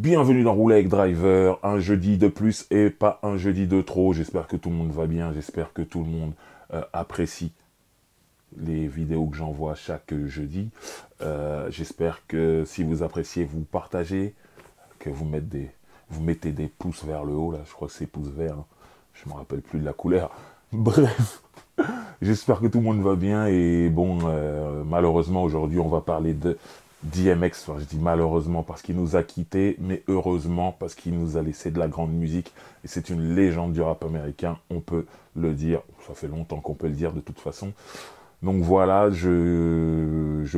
Bienvenue dans Rouler avec Driver, un jeudi de plus et pas un jeudi de trop. J'espère que tout le monde va bien, j'espère que tout le monde euh, apprécie les vidéos que j'envoie chaque jeudi. Euh, j'espère que si vous appréciez, vous partagez, que vous mettez des, pouces vers le haut, là, je crois que c'est pouces verts, hein. je me rappelle plus de la couleur. Bref, j'espère que tout le monde va bien et bon, euh, malheureusement aujourd'hui on va parler de DMX, je dis malheureusement parce qu'il nous a quittés, mais heureusement parce qu'il nous a laissé de la grande musique. Et c'est une légende du rap américain, on peut le dire. Ça fait longtemps qu'on peut le dire de toute façon. Donc voilà, je,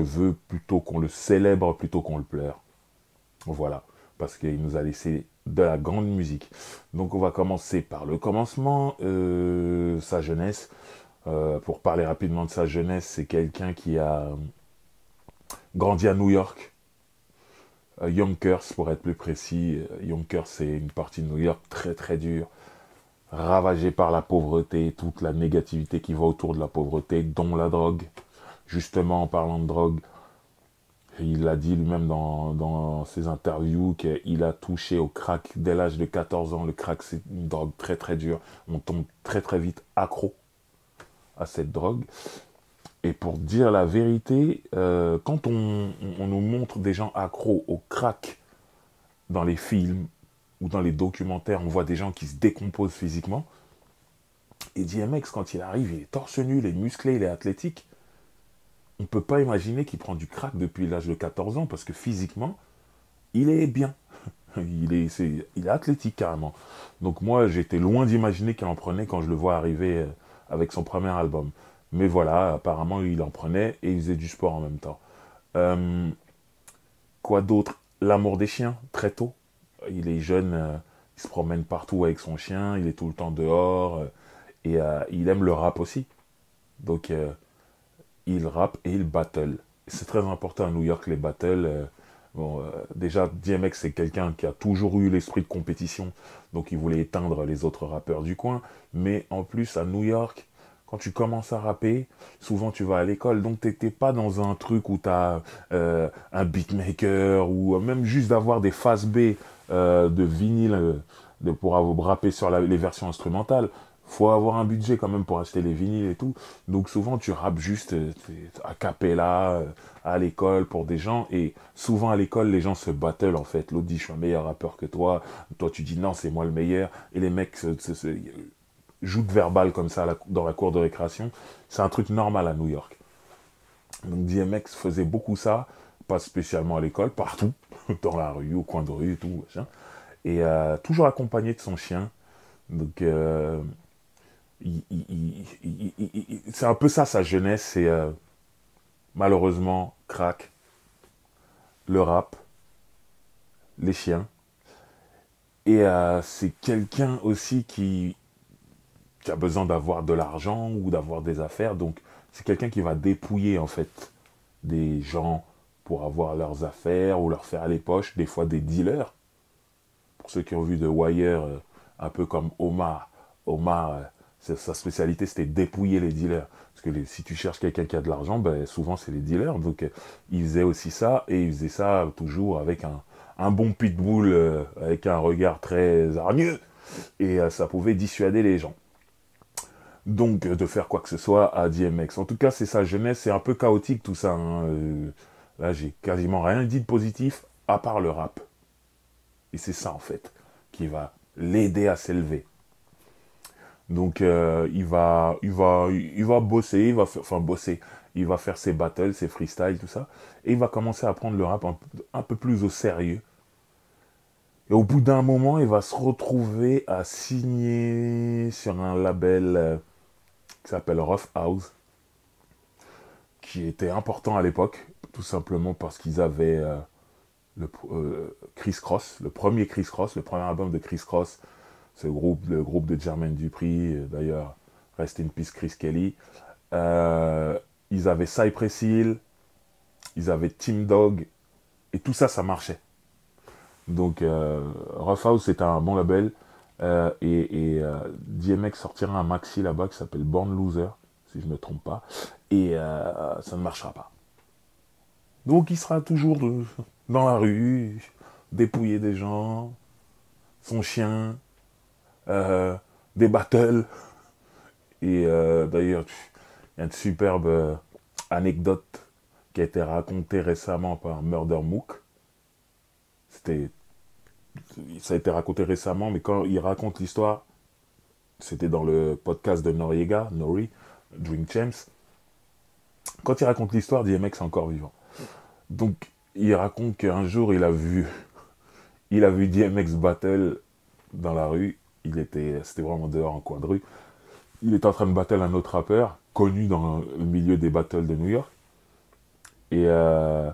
veux plutôt qu'on le célèbre plutôt qu'on le pleure. Voilà, parce qu'il nous a laissé de la grande musique. Donc on va commencer par le commencement, euh, sa jeunesse. Euh, pour parler rapidement de sa jeunesse, c'est quelqu'un qui a grandi à New York. Euh, Yonkers, pour être plus précis. Euh, Yonkers, c'est une partie de New York très très dure, ravagée par la pauvreté, toute la négativité qui va autour de la pauvreté, dont la drogue. Justement, en parlant de drogue, il a dit lui-même dans, dans, ses interviews qu'il a touché au crack dès l'âge de 14 ans. Le crack, c'est une drogue très très dure. On tombe très très vite accro à cette drogue. Et pour dire la vérité, euh, quand on, nous montre des gens accros au crack dans les films ou dans les documentaires, on voit des gens qui se décomposent physiquement. Et DMX, quand il arrive, il est torse nu, il est musclé, il est athlétique. On ne peut pas imaginer qu'il prend du crack depuis l'âge de 14 ans parce que physiquement, il est bien. Il est, il est athlétique carrément. Donc moi, j'étais loin d'imaginer qu'il en prenait quand je le vois arriver euh, avec son premier album. Mais voilà, apparemment, il en prenait et il faisait du sport en même temps. Euh, quoi d'autre? L'amour des chiens, très tôt. Il est jeune, euh, il se promène partout avec son chien, il est tout le temps dehors. Euh, et il aime le rap aussi. Donc, il rappe et il battle. C'est très important à New York, les battles. Déjà, DMX, c'est quelqu'un qui a toujours eu l'esprit de compétition, donc il voulait éteindre les autres rappeurs du coin. Mais en plus, à New York, quand tu commences à rapper, souvent tu vas à l'école, donc tu n'es pas dans un truc où tu as euh, un beatmaker ou même juste d'avoir des phases B euh, de vinyle euh, de, pour rapper sur les versions instrumentales. faut avoir un budget quand même pour acheter les vinyles et tout. Donc souvent tu rappes juste à capella, à l'école pour des gens. Et souvent à l'école, les gens se battent en fait. L'autre dit je suis un meilleur rappeur que toi. Toi tu dis non, c'est moi le meilleur. Et les mecs joute verbale comme ça dans la cour de récréation, c'est un truc normal à New York. Donc DMX faisait beaucoup ça, pas spécialement à l'école, partout, dans la rue, au coin de rue et tout, et euh, toujours accompagné de son chien. Donc euh, c'est un peu ça sa jeunesse, c'est euh, malheureusement crack, le rap, les chiens. Et c'est quelqu'un aussi qui qui a besoin d'avoir de l'argent ou d'avoir des affaires. Donc, c'est quelqu'un qui va dépouiller, en fait, des gens pour avoir leurs affaires ou leur faire les poches, des fois des dealers. Pour ceux qui ont vu de Wire, euh, un peu comme Omar. Omar, euh, sa spécialité, c'était dépouiller les dealers. Parce que si tu cherches quelqu'un qui a de l'argent, ben, souvent c'est les dealers. Donc, euh, il faisait aussi ça, et il faisait ça toujours avec un, un bon pitbull, avec un regard très hargneux. Et ça pouvait dissuader les gens donc de faire quoi que ce soit à DMX. En tout cas, c'est sa jeunesse, c'est un peu chaotique tout ça. Hein. Euh, là, j'ai quasiment rien dit de positif à part le rap. Et c'est ça en fait qui va l'aider à s'élever. Donc euh, il va, bosser, il va, enfin bosser, il va faire ses battles, ses freestyles, tout ça, et il va commencer à prendre le rap un peu plus au sérieux. Et au bout d'un moment, il va se retrouver à signer sur un label euh, qui s'appelle Rough House, qui était important à l'époque, tout simplement parce qu'ils avaient euh, le euh, Chris Cross, le premier Chris Cross, le premier album de Chris Cross, ce groupe, le groupe de Jermaine Dupri, euh, d'ailleurs, Rest in Peace Chris Kelly. ils avaient Cypress Hill, ils avaient Team Dog, et tout ça, ça marchait. Donc, Rough House, c'était un bon label. Euh, et, et euh, DMX sortira un maxi là-bas qui s'appelle Born Loser, si je ne me trompe pas. Et euh, ça ne marchera pas. Donc il sera toujours dans la rue, dépouiller des gens, son chien, euh, des battles. Et euh, d'ailleurs, il y a une superbe euh, anecdote qui a été racontée récemment par Murder Mook. C'était, ça a été raconté récemment, mais quand il raconte l'histoire, c'était dans le podcast de Noriega, Nori, Drink Champs. Quand il raconte l'histoire, DMX est encore vivant. Donc, il raconte qu'un jour, il a vu, il a vu DMX battle dans la rue. Il était, c'était vraiment dehors en coin de rue. Il était en train de battle un autre rappeur, connu dans le milieu des battles de New York. Et euh,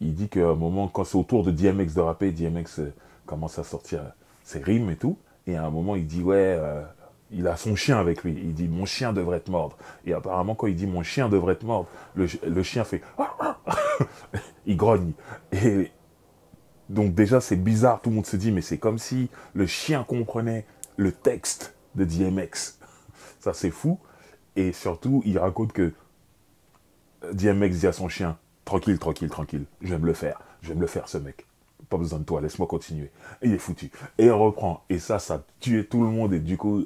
il dit qu'à un moment, quand c'est au tour de DMX de rapper, DMX commence à sortir ses rimes et tout. Et à un moment, il dit, ouais, euh, il a son chien avec lui. Il dit, mon chien devrait te mordre. Et apparemment, quand il dit, mon chien devrait te mordre, le, le chien fait, il grogne. Et donc déjà, c'est bizarre. Tout le monde se dit, mais c'est comme si le chien comprenait le texte de DMX. Ça, c'est fou. Et surtout, il raconte que DMX dit à son chien, tranquille, tranquille, tranquille, je vais me le faire. Je vais me le faire, ce mec. Pas besoin de toi, laisse-moi continuer. Et il est foutu. Et il reprend. Et ça, ça tuait tout le monde. Et du coup,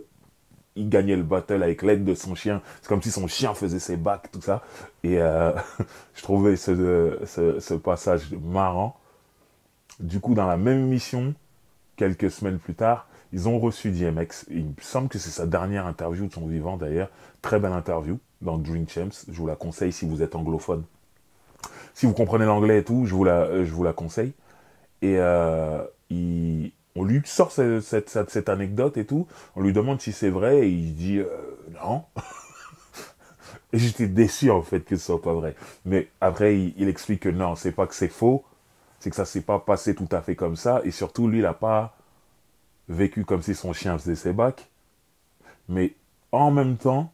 il gagnait le battle avec l'aide de son chien. C'est comme si son chien faisait ses bacs, tout ça. Et euh, je trouvais ce, passage marrant. Du coup, dans la même mission, quelques semaines plus tard, ils ont reçu DMX. Il me semble que c'est sa dernière interview de son vivant d'ailleurs. Très belle interview dans Dream Champs. Je vous la conseille si vous êtes anglophone. Si vous comprenez l'anglais et tout, je vous la, je vous la conseille. Et euh, on lui sort cette, cette, anecdote et tout. On lui demande si c'est vrai et il dit euh, non. et j'étais déçu en fait que ce soit pas vrai. Mais après, il, explique que non, c'est pas que c'est faux, c'est que ça s'est pas passé tout à fait comme ça. Et surtout, lui, il n'a pas vécu comme si son chien faisait ses bacs. Mais en même temps,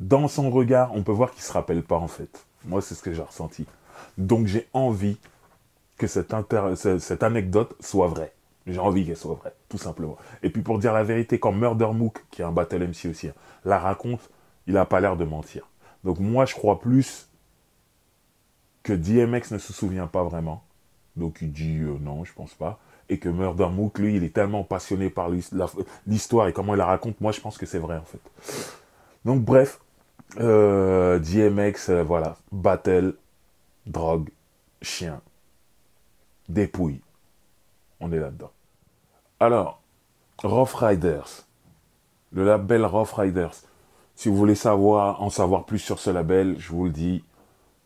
dans son regard, on peut voir qu'il se rappelle pas en fait. Moi, c'est ce que j'ai ressenti. Donc, j'ai envie que cette, anecdote soit vraie. J'ai envie qu'elle soit vraie, tout simplement. Et puis pour dire la vérité, quand Murder Mook, qui est un battle MC aussi, hein, la raconte, il n'a pas l'air de mentir. Donc moi, je crois plus que DMX ne se souvient pas vraiment. Donc il dit euh, non, je pense pas. Et que Murder Mook, lui, il est tellement passionné par l'histoire et comment il la raconte. Moi, je pense que c'est vrai, en fait. Donc bref, euh, DMX, euh, voilà, battle, drogue, chien, dépouille. On est là-dedans. Alors, Rough Riders, le label Rough Riders. Si vous voulez savoir, en savoir plus sur ce label, je vous le dis,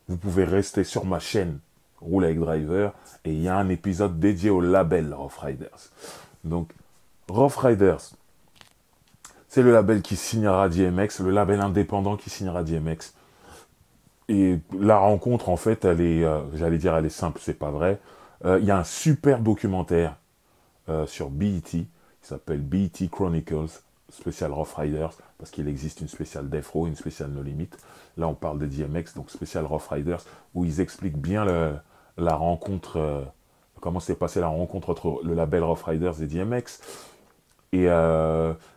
vous pouvez rester sur ma chaîne Roule avec Driver et il y a un épisode dédié au label Rough Riders. Donc, Rough Riders, c'est le label qui signera DMX, le label indépendant qui signera DMX. Et la rencontre, en fait, elle est, euh, j'allais dire, elle est simple, c'est pas vrai. Euh, il y a un super documentaire euh, sur BET, qui s'appelle BET Chronicles, spécial Rough Riders, parce qu'il existe une spéciale Death Row, une spéciale No Limit. Là, on parle de DMX, donc spécial Rough Riders, où ils expliquent bien la rencontre, euh, comment s'est passée la rencontre entre le label Rough Riders et DMX. Et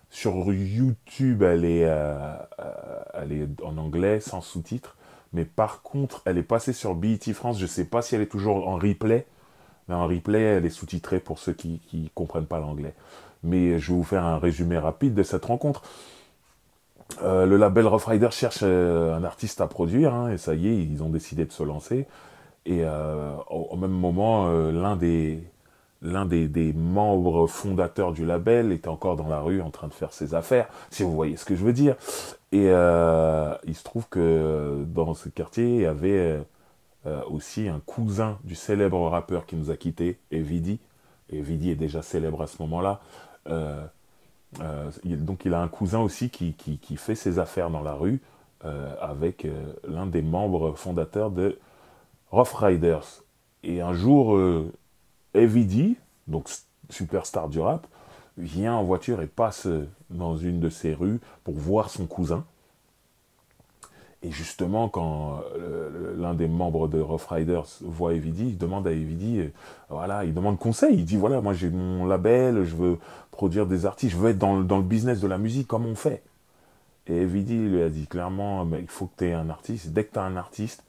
sur YouTube, elle est, elle est en anglais, sans sous-titres. Mais par contre, elle est passée sur BET France. Je ne sais pas si elle est toujours en replay mais en replay, elle est sous-titrée pour ceux qui ne comprennent pas l'anglais. Mais je vais vous faire un résumé rapide de cette rencontre. Euh, le label Rough Rider cherche euh, un artiste à produire, hein, et ça y est, ils ont décidé de se lancer. Et euh, au, même moment, l'un des, des, membres fondateurs du label était encore dans la rue en train de faire ses affaires, si vous voyez ce que je veux dire. Et il se trouve que dans ce quartier, il y avait euh, aussi un cousin du célèbre rappeur qui nous a quittés, Evidi. Evidi est déjà célèbre à ce moment-là. Euh, euh, donc il a un cousin aussi qui, qui, fait ses affaires dans la rue avec l'un des membres fondateurs de Rough Riders. Et un jour, Evidi, donc superstar du rap, vient en voiture et passe dans une de ses rues pour voir son cousin. Et justement, quand euh, l'un des membres de Rough Riders voit Evidi, il demande à Evidi, euh, voilà, il demande conseil. Il dit voilà, moi j'ai mon label, je veux produire des artistes, je veux être dans, le business de la musique, comment on fait Et Evidi lui a dit clairement, il faut que tu aies un artiste. Dès que tu as un artiste,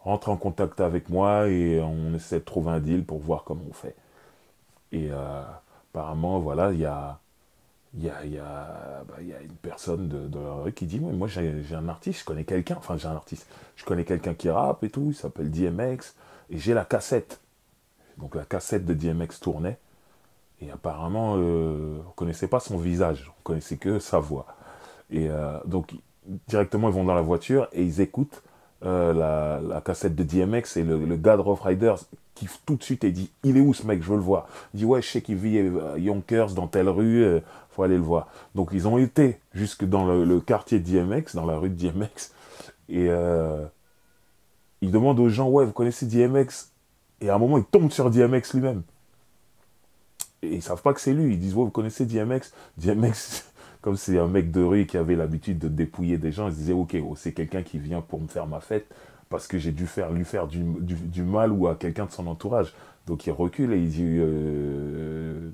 rentre en contact avec moi et on essaie de trouver un deal pour voir comment on fait. Et apparemment, voilà, il y a, y, a, y, a, bah, y a une personne de, de la rue qui dit, moi j'ai un artiste, je connais quelqu'un, enfin j'ai un artiste, je connais quelqu'un qui rappe et tout, il s'appelle DMX, et j'ai la cassette. Donc la cassette de DMX tournait, et apparemment, euh, on ne connaissait pas son visage, on connaissait que sa voix. Et euh, donc directement, ils vont dans la voiture et ils écoutent euh, la, cassette de DMX et le, le gars de Rough Riders qui tout de suite est dit il est où ce mec? Je veux le voir. Dit ouais je sais qu'il vit à Yonkers dans telle rue euh, faut aller le voir. Donc ils ont été jusque dans le, le quartier de DMX dans la rue de DMX et euh, ils demandent aux gens ouais vous connaissez DMX et à un moment ils tombent sur DMX lui-même. Et ils savent pas que c'est lui. Ils disent ouais vous connaissez DMX DMX comme c'est un mec de rue qui avait l'habitude de dépouiller des gens, il se disait, ok, oh, c'est quelqu'un qui vient pour me faire ma fête parce que j'ai dû faire, lui faire du, du, mal ou à quelqu'un de son entourage. Donc il recule et il dit, euh,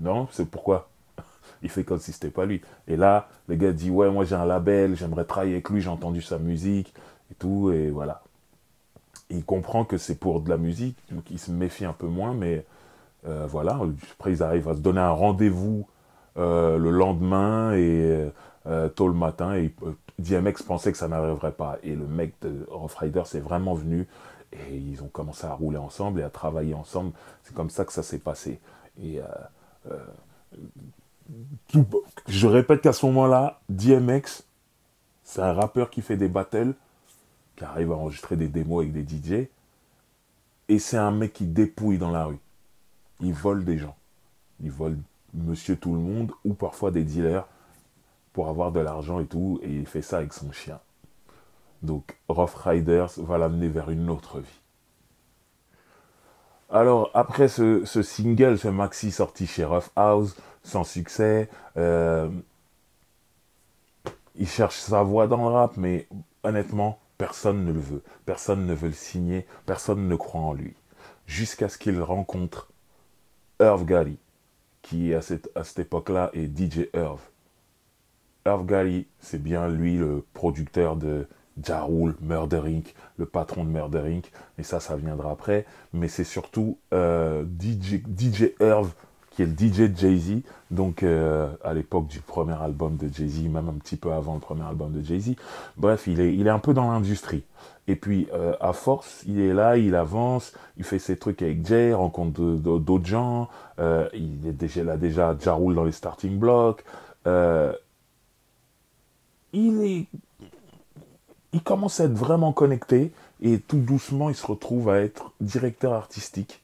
non, c'est pourquoi? Il fait comme si c'était pas lui. Et là, le gars dit, ouais, moi j'ai un label, j'aimerais travailler avec lui, j'ai entendu sa musique et tout, et voilà. il comprend que c'est pour de la musique, donc il se méfie un peu moins, mais euh, voilà. Après, ils arrivent à se donner un rendez-vous euh, le lendemain et euh, tôt le matin. Et euh, DMX pensait que ça n'arriverait pas. Et le mec de Rough Rider s'est vraiment venu et ils ont commencé à rouler ensemble et à travailler ensemble. C'est comme ça que ça s'est passé. Et je répète qu'à ce moment-là, DMX, c'est un rappeur qui fait des battles, qui arrive à enregistrer des démos avec des DJ, et c'est un mec qui dépouille dans la rue. Il vole des gens. Il vole monsieur tout le monde ou parfois des dealers pour avoir de l'argent et tout, et il fait ça avec son chien. Donc Rough Riders va l'amener vers une autre vie. Alors après ce, single, ce maxi sorti chez Rough House, sans succès, euh, il cherche sa voix dans le rap, mais honnêtement, personne ne le veut. Personne ne veut le signer, personne ne croit en lui. Jusqu'à ce qu'il rencontre Irv Gary, qui à cette, à cette époque-là est DJ Irv. Irv Gary, c'est bien lui le producteur de Ja Rule, Murder Inc., le patron de Murder Inc., et ça, ça viendra après. Mais c'est surtout euh, DJ, DJ Irv, qui est le DJ de Jay-Z, donc euh, à l'époque du premier album de Jay-Z, même un petit peu avant le premier album de Jay-Z. Bref, il est un peu dans l'industrie. Et puis, euh, à force, il est là, il avance, il fait ses trucs avec Jay, rencontre d'autres gens, euh, il, est déjà, a déjà Jarul dans les starting blocks. Euh, il commence à être vraiment connecté et tout doucement, il se retrouve à être directeur artistique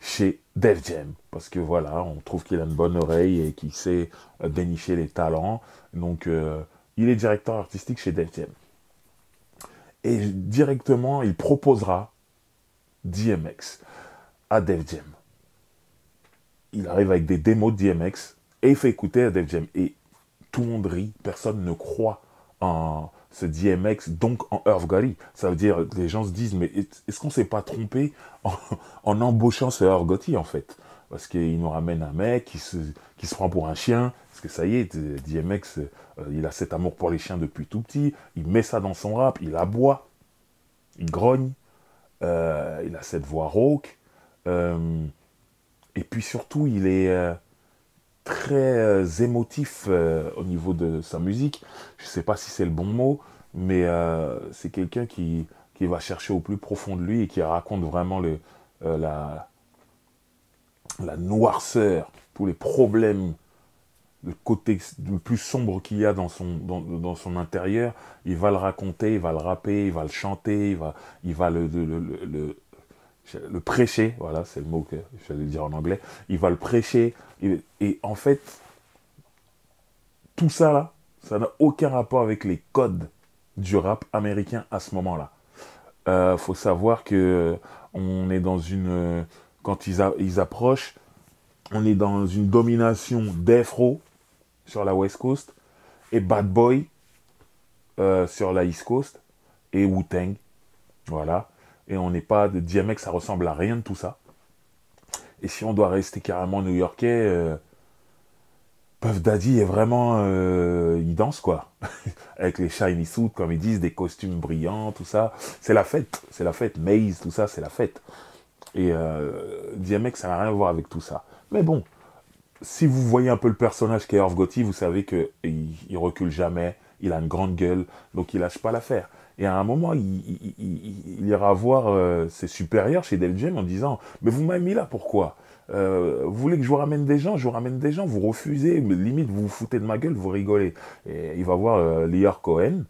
chez Def Jam. Parce que voilà, on trouve qu'il a une bonne oreille et qu'il sait dénicher les talents. Donc, il est directeur artistique chez Def Jam et directement il proposera DMX à Def Jam. Il arrive avec des démos de DMX et il fait écouter à Def Jam. Et tout le monde rit, personne ne croit en ce DMX, donc en Irv Gotti. Ça veut dire, les gens se disent, mais est-ce qu'on s'est pas trompé en, embauchant ce Irv Gotti en fait? Parce qu'il nous ramène un mec qui se, qui se prend pour un chien, parce que ça y est, DMX, il a cet amour pour les chiens depuis tout petit. Il met ça dans son rap, il aboie, il grogne, euh, il a cette voix rauque. Euh, et puis surtout, il est très émotif au niveau de sa musique. Je ne sais pas si c'est le bon mot, mais c'est quelqu'un qui, qui va chercher au plus profond de lui et qui raconte vraiment la, la noirceur, tous les problèmes le côté le plus sombre qu'il y a dans son, dans, son intérieur, il va le raconter, il va le rapper, il va le chanter, il va, il va le, le, le, prêcher, voilà, c'est le mot que j'allais dire en anglais, il va le prêcher, et, en fait, tout ça là, ça n'a aucun rapport avec les codes du rap américain à ce moment-là. Euh, faut savoir que on est dans une, quand ils, ils approchent, on est dans une domination d'Efro, sur la West Coast, et Bad Boy euh, sur la East Coast, et Wu-Tang. Voilà. Et on n'est pas de DMX, ça ressemble à rien de tout ça. Et si on doit rester carrément new-yorkais, euh, Puff Daddy est vraiment. Euh, il danse quoi. Avec les shiny suits, comme ils disent, des costumes brillants, tout ça. C'est la fête. C'est la fête. Maze, tout ça, c'est la fête. Et euh, DMX, ça n'a rien à voir avec tout ça. Mais bon, si vous voyez un peu le personnage qu'est Irv Gotti, vous savez qu'il il recule jamais, il a une grande gueule, donc il lâche pas l'affaire. Et à un moment, il, ira voir euh, ses supérieurs chez Del Jam en disant Mais vous m'avez mis là, pourquoi? Euh, Vous voulez que je vous ramène des gens Je vous ramène des gens, vous refusez, limite, vous vous foutez de ma gueule, vous rigolez. Et il va voir euh, Lior Cohen,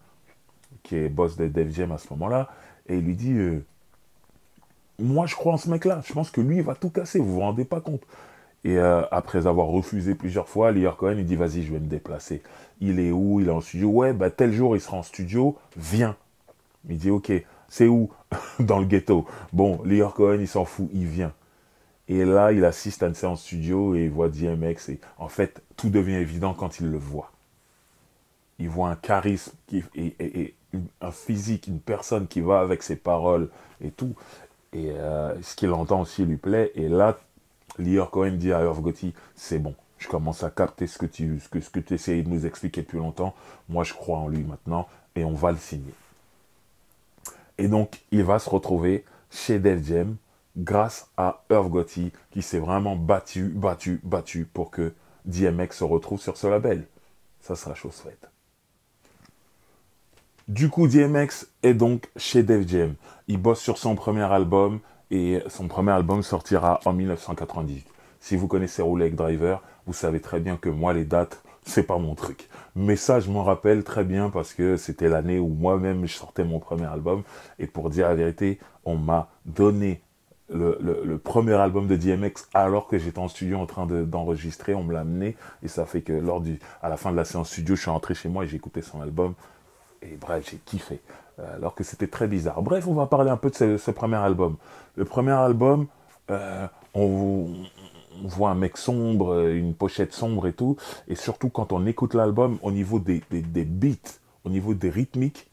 qui est boss de Def Jam à ce moment-là, et il lui dit euh, Moi, je crois en ce mec-là, je pense que lui, il va tout casser, vous vous rendez pas compte. Et après avoir refusé plusieurs fois, Lior Cohen, il dit Vas-y, je vais me déplacer. Il est où? Il est en studio. Ouais, bah tel jour, il sera en studio, viens. Il dit, ok, c'est où? Dans le ghetto. Bon, Lior Cohen, il s'en fout, il vient. Et là, il assiste à une séance studio et il voit DMX. Et en fait, tout devient évident quand il le voit. Il voit un charisme et, un physique, une personne qui va avec ses paroles et tout. Et euh, ce qu'il entend aussi lui plaît. Et là, Lior Cohen dit à Irv Gotti, c'est bon. Je commence à capter ce que tu ce que, ce que tu essayes de nous expliquer depuis longtemps. Moi, je crois en lui maintenant et on va le signer. Et donc, il va se retrouver chez Def Jam grâce à Irv Gotti qui s'est vraiment battu, battu, battu pour que DMX se retrouve sur ce label. Ça sera chose faite. Du coup, DMX est donc chez Def Jam. Il bosse sur son premier album et son premier album sortira en 1998. Si vous connaissez Roulette Driver, vous savez très bien que moi, les dates, c'est pas mon truc. Mais ça, je m'en rappelle très bien parce que c'était l'année où moi-même je sortais mon premier album. Et pour dire la vérité, on m'a donné le, premier album de DMX alors que j'étais en studio en train d'enregistrer. on me l'a amené et ça fait que lors du, à la fin de la séance studio, je suis rentré chez moi et j'ai écouté son album. Et bref, j'ai kiffé. Euh, alors que c'était très bizarre. Bref, on va parler un peu de ce, premier album. Le premier album, euh, on, voit un mec sombre, une pochette sombre et tout. Et surtout quand on écoute l'album, au niveau des, beats, au niveau des rythmiques,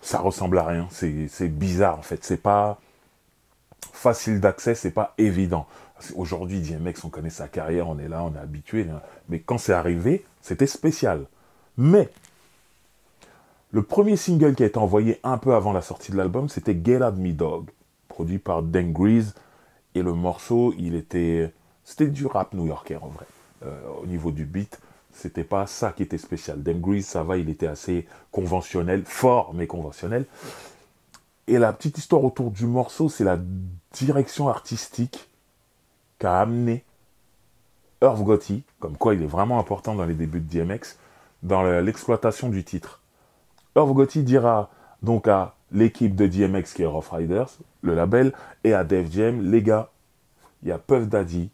ça ressemble à rien. C'est bizarre en fait. C'est pas facile d'accès, c'est pas évident. Aujourd'hui, mec, on connaît sa carrière, on est là, on est habitué. Mais quand c'est arrivé, c'était spécial. Mais le premier single qui a été envoyé un peu avant la sortie de l'album, c'était Get Me Dog, produit par Dan Grease et le morceau, il était, c'était du rap new-yorkais en vrai. Euh, au niveau du beat, c'était pas ça qui était spécial. Dem Grease, ça va, il était assez conventionnel, fort mais conventionnel. Et la petite histoire autour du morceau, c'est la direction artistique qu'a amené Irv Gotti, comme quoi il est vraiment important dans les débuts de DMX, dans l'exploitation du titre. Irv Gotti dira donc à l'équipe de DMX qui est Rough Riders, le label, et à Def Jam, les gars, il y a Puff Daddy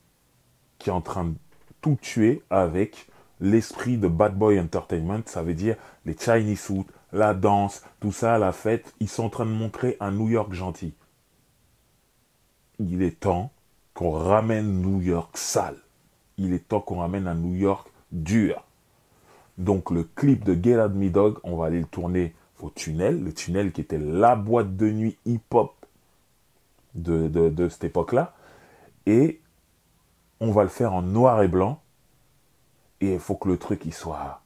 qui est en train de tout tuer avec l'esprit de Bad Boy Entertainment, ça veut dire les Chinese food, la danse, tout ça, la fête, ils sont en train de montrer un New York gentil. Il est temps qu'on ramène New York sale. Il est temps qu'on ramène un New York dur. Donc le clip de Get Me Dog, on va aller le tourner au tunnel, le tunnel qui était la boîte de nuit hip-hop de, cette époque-là. Et on va le faire en noir et blanc. Et il faut que le truc, il soit...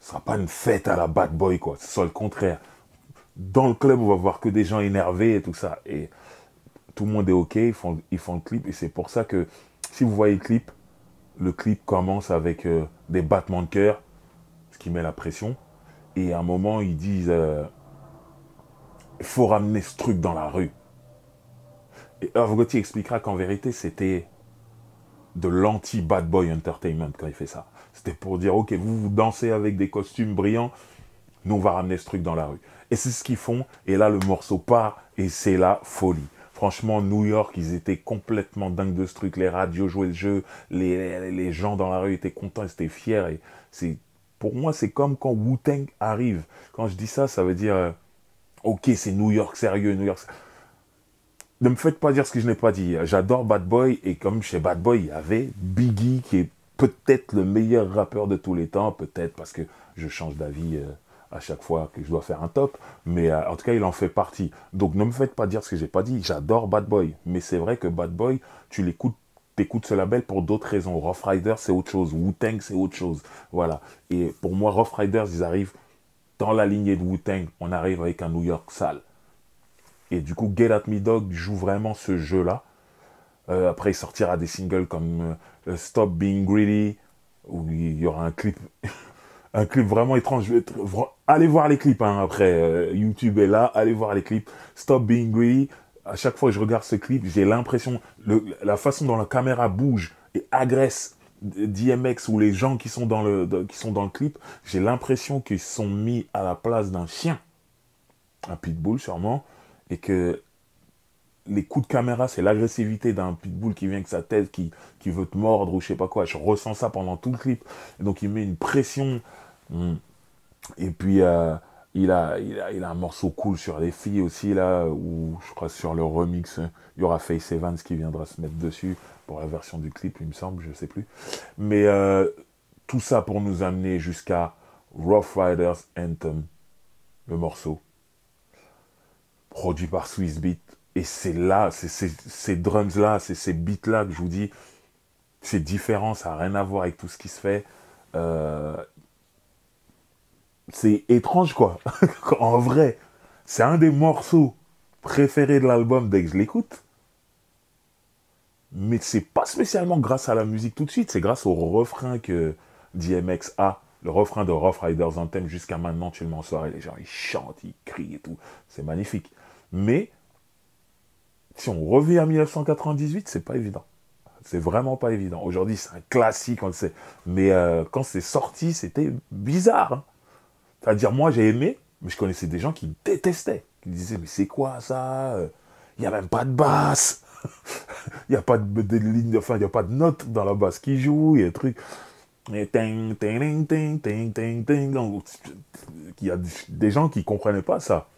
Ce sera pas une fête à la bad boy, quoi. Ce soit le contraire. Dans le club, on va voir que des gens énervés et tout ça. Et tout le monde est OK, ils font, ils le clip. Et c'est pour ça que, si vous voyez le clip, le clip commence avec euh, des battements de cœur, qui met la pression. Et à un moment, ils disent euh, faut ramener ce truc dans la rue. Et Gotti expliquera qu'en vérité, c'était de l'anti-bad boy entertainment quand il fait ça. C'était pour dire ok, vous vous dansez avec des costumes brillants, nous on va ramener ce truc dans la rue. Et c'est ce qu'ils font. Et là, le morceau part et c'est la folie. Franchement, New York, ils étaient complètement dingues de ce truc. Les radios jouaient le jeu, les, les gens dans la rue étaient contents, ils étaient fiers. Et c'est pour moi, c'est comme quand Wu-Tang arrive. Quand je dis ça, ça veut dire, euh, ok, c'est New York sérieux, New York. Ne me faites pas dire ce que je n'ai pas dit. J'adore Bad Boy et comme chez Bad Boy, il y avait Biggie qui est peut-être le meilleur rappeur de tous les temps, peut-être parce que je change d'avis euh, à chaque fois que je dois faire un top, mais euh, en tout cas, il en fait partie. Donc ne me faites pas dire ce que j'ai pas dit. J'adore Bad Boy, mais c'est vrai que Bad Boy, tu l'écoutes t'écoutes ce label pour d'autres raisons. Rough Riders, c'est autre chose. Wu-Tang, c'est autre chose. Voilà. Et pour moi, Rough Riders, ils arrivent dans la lignée de Wu-Tang. On arrive avec un New York sale. Et du coup, Get At Me Dog joue vraiment ce jeu-là. Euh, après, il sortira des singles comme euh, Stop Being Greedy, où il y aura un clip, un clip vraiment étrange. Allez voir les clips hein, après. Euh, YouTube est là, allez voir les clips. Stop Being Greedy. À chaque fois que je regarde ce clip, j'ai l'impression, la façon dont la caméra bouge et agresse DMX ou les gens qui sont dans le, clip, j'ai l'impression qu'ils sont mis à la place d'un chien, un pitbull sûrement, et que les coups de caméra, c'est l'agressivité d'un pitbull qui vient avec sa tête, qui, qui veut te mordre ou je sais pas quoi. Je ressens ça pendant tout le clip. donc il met une pression. Hmm. Et puis euh, il, a, a, un morceau cool sur les filles aussi, là, où je crois sur le remix, il y aura Face Evans qui viendra se mettre dessus pour la version du clip, il me semble, je sais plus. Mais euh, tout ça pour nous amener jusqu'à Rough Riders Anthem, le morceau, produit par Swiss Beat. Et c'est là, c'est ces drums-là, c'est ces beats-là que je vous dis, c'est différent, ça n'a rien à voir avec tout ce qui se fait. Euh, c'est étrange, quoi. en vrai, c'est un des morceaux préférés de l'album dès que je l'écoute. Mais c'est pas spécialement grâce à la musique tout de suite, c'est grâce au refrain que DMX a. Le refrain de Rough Riders Anthem jusqu'à maintenant, tu le mets en soirée, les gens ils chantent, ils crient et tout. C'est magnifique. Mais si on revient à 1998, c'est pas évident. C'est vraiment pas évident. Aujourd'hui, c'est un classique, on le sait. Mais euh, quand c'est sorti, c'était bizarre. Hein. C'est-à-dire, moi, j'ai aimé, mais je connaissais des gens qui détestaient. Qui disaient, mais c'est quoi ça Il n'y a même pas de basse. Il n'y a pas de, de enfin, il n'y a pas de notes dans la basse qui joue, il y a des trucs. Et ting, ting, ting, ting, ting, ting. Il y a des gens qui ne comprenaient pas ça.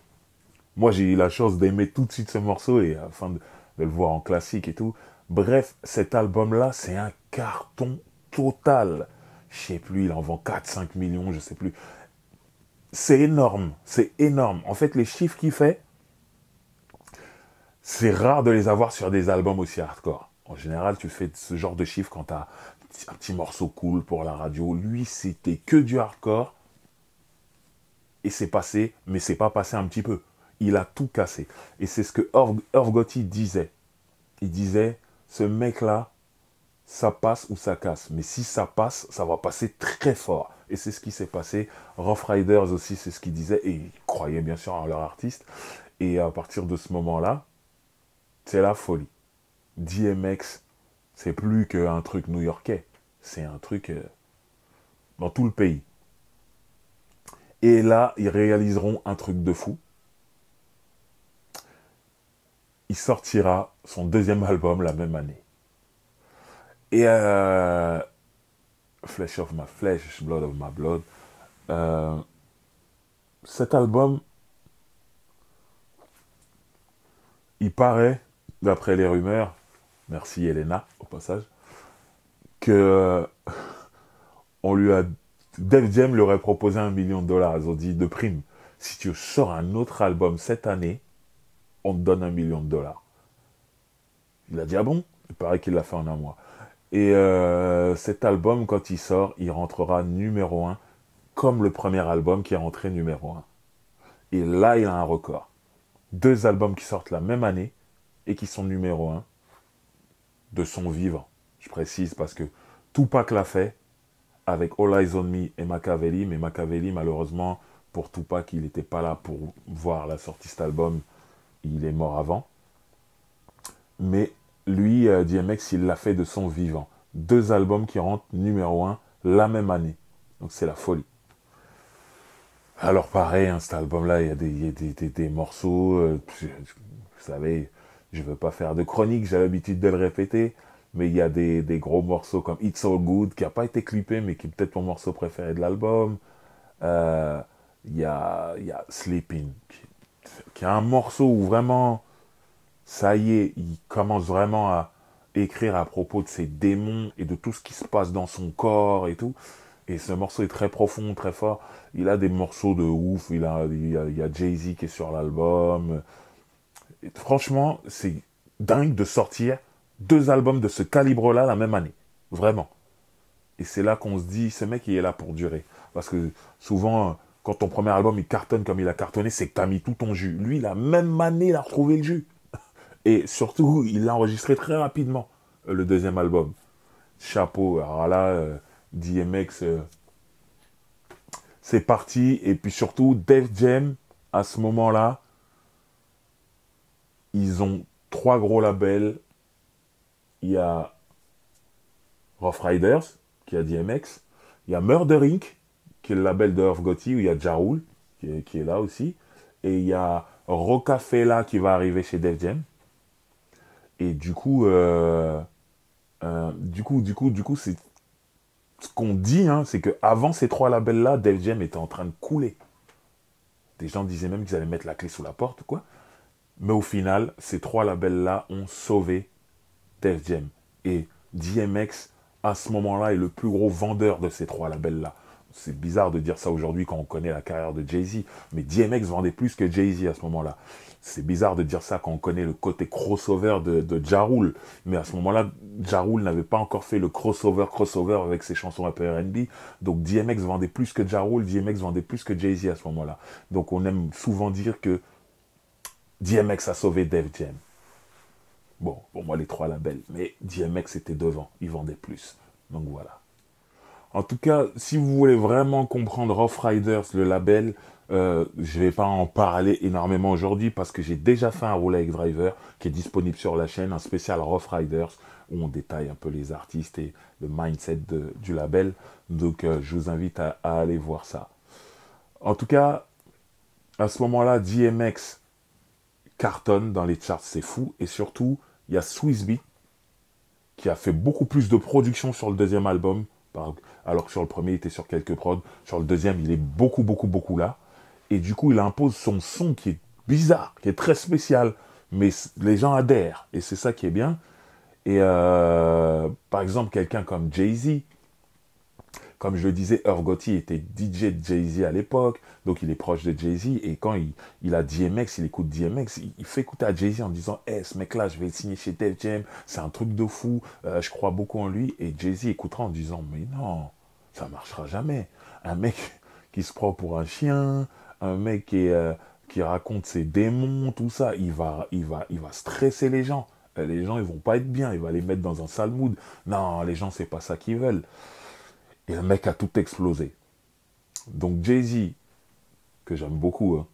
Moi, j'ai eu la chance d'aimer tout de suite ce morceau et afin de, le voir en classique et tout. Bref, cet album-là, c'est un carton total. Je sais plus, il en vend 4-5 millions, je sais plus. C'est énorme, c'est énorme. En fait, les chiffres qu'il fait, c'est rare de les avoir sur des albums aussi hardcore. En général, tu fais ce genre de chiffres quand tu as un petit morceau cool pour la radio. Lui, c'était que du hardcore. Et c'est passé, mais c'est pas passé un petit peu. Il a tout cassé. Et c'est ce que Irv Gotti disait. Il disait, ce mec-là, ça passe ou ça casse. Mais si ça passe, ça va passer très fort. Et c'est ce qui s'est passé. Rough Riders aussi, c'est ce qu'il disait. Et ils croyaient bien sûr en leur artiste. Et à partir de ce moment-là, c'est la folie. DMX, c'est plus qu'un truc new-yorkais, c'est un truc euh, dans tout le pays. Et là, ils réaliseront un truc de fou. Il sortira son deuxième album la même année. Et euh, Flesh of My Flesh, Blood of My Blood. Euh, cet album, il paraît d'après les rumeurs, merci Elena au passage, que euh, on lui a Def Jam lui aurait proposé un million de dollars. Ils ont dit de prime. Si tu sors un autre album cette année, on te donne un million de dollars. Il a dit ah bon? Il paraît qu'il l'a fait en un mois. Et euh, cet album, quand il sort, il rentrera numéro un, comme le premier album qui est rentré numéro un. Et là, il a un record. Deux albums qui sortent la même année, et qui sont numéro un de son vivant. Je précise parce que Tupac l'a fait avec All Eyes on Me et Machiavelli, mais Machiavelli, malheureusement, pour Tupac, il n'était pas là pour voir la sortie de cet album, il est mort avant. Mais lui, euh, DMX, il l'a fait de son vivant. Deux albums qui rentrent numéro un la même année. Donc c'est la folie. Alors pareil, hein, cet album-là, il y a des, des, morceaux, euh, vous savez, je ne veux pas faire de chronique, j'ai l'habitude de le répéter, mais il y a des, gros morceaux comme It's All Good, qui n'a pas été clippé, mais qui est peut-être mon morceau préféré de l'album. Euh, il, y a, y a Sleeping, qui, est un morceau où vraiment, ça y est, il commence vraiment à écrire à propos de ses démons et de tout ce qui se passe dans son corps et tout. Et ce morceau est très profond, très fort. Il a des morceaux de ouf. Il, a, il y a, a Jay-Z qui est sur l'album franchement, c'est dingue de sortir deux albums de ce calibre-là la même année. Vraiment. Et c'est là qu'on se dit, ce mec, il est là pour durer. Parce que souvent, quand ton premier album il cartonne comme il a cartonné, c'est que tu as mis tout ton jus. Lui, la même année, il a retrouvé le jus. Et surtout, il l'a enregistré très rapidement, euh, le deuxième album. Chapeau. Alors là, DMX, c'est parti. Et puis surtout, Def Jam, à ce moment-là, ils ont trois gros labels. Il y a Rough Riders, qui a DMX. Il y a Murder Inc., qui est le label de Earth Gotti, où il y a Jarul, qui qui est là aussi. Et il y a Rocafella qui va arriver chez Def Jam. Et du coup, euh, euh, du coup, du coup, ce qu'on dit, hein, c'est qu'avant ces trois labels-là, Def Jam était en train de couler. Des gens disaient même qu'ils allaient mettre la clé sous la porte, quoi. Mais au final, ces trois labels-là ont sauvé Def Jam. Et DMX, à ce moment-là, est le plus gros vendeur de ces trois labels-là c'est bizarre de dire ça aujourd'hui quand on connaît la carrière de Jay-Z, mais DMX vendait plus que Jay-Z à ce moment-là. C'est bizarre de dire ça quand on connaît le côté crossover de, de Ja mais à ce moment-là, Ja n'avait pas encore fait le crossover crossover avec ses chansons rap R&B, donc DMX vendait plus que Ja DMX vendait plus que Jay-Z à ce moment-là. Donc on aime souvent dire que DMX a sauvé Def Jam. Bon, pour moi les trois labels, mais DMX était devant, il vendait plus. Donc voilà. En tout cas, si vous voulez vraiment comprendre Rough Riders, le label, euh, je ne vais pas en parler énormément aujourd'hui parce que j'ai déjà fait un roulage driver qui est disponible sur la chaîne, un spécial Rough Riders où on détaille un peu les artistes et le mindset du label. Donc euh, je vous invite à, aller voir ça. En tout cas, à ce moment-là, DMX cartonne dans les charts, c'est fou. Et surtout, il y a Swissbeat qui a fait beaucoup plus de production sur le deuxième album alors que sur le premier, il était sur quelques prods. Sur le deuxième, il est beaucoup, beaucoup, beaucoup là. Et du coup, il impose son son qui est bizarre, qui est très spécial. Mais les gens adhèrent. Et c'est ça qui est bien. Et euh, par exemple, quelqu'un comme Jay-Z, comme je le disais, Irv était DJ de Jay-Z à l'époque, donc il est proche de Jay-Z. Et quand il, a DMX, il écoute DMX, il, fait écouter à Jay-Z en disant hey, eh, ce mec-là, je vais le signer chez Def Jam, c'est un truc de fou, euh, je crois beaucoup en lui. Et Jay-Z écoutera en disant Mais non, ça marchera jamais. Un mec qui se prend pour un chien, un mec qui, euh, raconte ses démons, tout ça, il va, il, va, il va stresser les gens. Les gens, ils vont pas être bien, il va les mettre dans un sale mood. Non, les gens, c'est pas ça qu'ils veulent. Et le mec a tout explosé. Donc Jay-Z, que j'aime beaucoup, hein,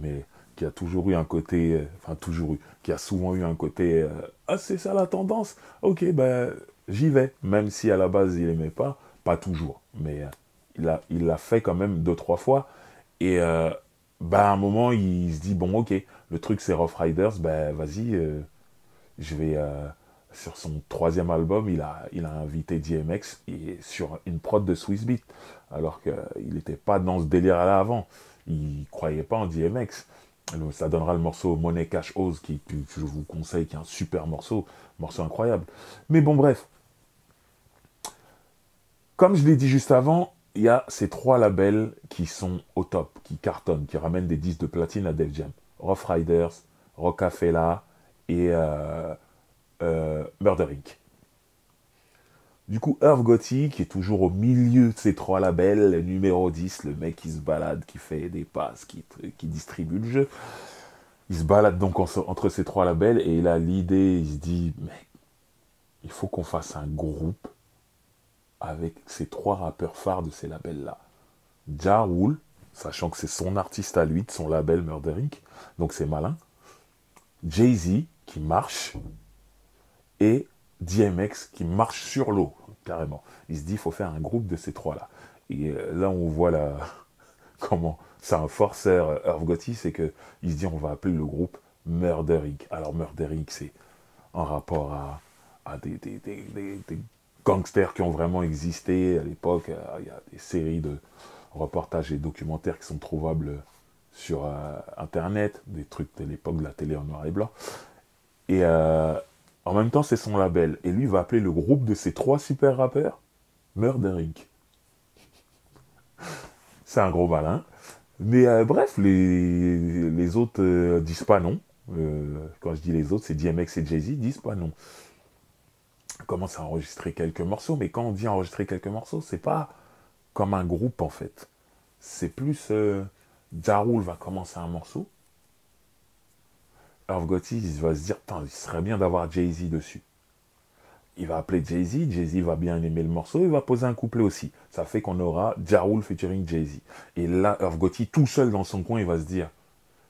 mais qui a toujours eu un côté, euh, enfin toujours eu, qui a souvent eu un côté, euh, ah c'est ça la tendance, ok ben j'y vais, même si à la base il aimait pas, pas toujours, mais euh, il l'a il fait quand même deux trois fois, et ben à un moment il se dit bon ok, le truc c'est Rough Riders, ben vas-y, je vais sur son troisième album, il a, invité DMX sur une prod de Swiss Beat, alors qu'il n'était pas dans ce délire-là avant. Il croyait pas en DMX. Ça donnera le morceau Money Cash Oz, qui, je vous conseille, qui est un super morceau, morceau incroyable. Mais bon, bref. Comme je l'ai dit juste avant, il y a ces trois labels qui sont au top, qui cartonnent, qui ramènent des disques de platine à Def Jam. Rough Riders, Rocafella et euh, euh. Du coup, Gotti, qui est toujours au milieu de ces trois labels, numéro 10, le mec qui se balade, qui fait des passes, qui, distribue le jeu, il se balade donc entre ces trois labels et il a l'idée, il se dit, mec, il faut qu'on fasse un groupe avec ces trois rappeurs phares de ces labels-là. Ja Rule, sachant que c'est son artiste à lui, de son label Murder Inc., donc c'est malin. Jay-Z, qui marche, et DMX qui marche sur l'eau, carrément. Il se dit, il faut faire un groupe de ces trois-là. Et euh, là, on voit la... comment un forceur, Irv Gotti, c'est qu'il se dit, on va appeler le groupe Murder Inc. Alors, Murder Inc., c'est en rapport à, des, gangsters qui ont vraiment existé à l'époque. Euh, il y a des séries de reportages et documentaires qui sont trouvables sur euh, Internet, des trucs de l'époque de la télé en noir et blanc. Et, en même temps, c'est son label. Et lui va appeler le groupe de ces trois super rappeurs Murder Inc. c'est un gros malin. Mais euh, bref, les, autres euh, disent pas non. Euh, quand je dis les autres, c'est DMX et Jay-Z disent pas non. On commence à enregistrer quelques morceaux, mais quand on dit enregistrer quelques morceaux, c'est pas comme un groupe en fait. c'est plus Jarul va commencer un morceau. Irv Gotti va se dire, il serait bien d'avoir Jay-Z dessus. Il va appeler Jay-Z, Jay-Z va bien aimer le morceau, il va poser un couplet aussi. Ça fait qu'on aura Jarul featuring Jay-Z. Et là, Irv Gotti, tout seul dans son coin, il va se dire,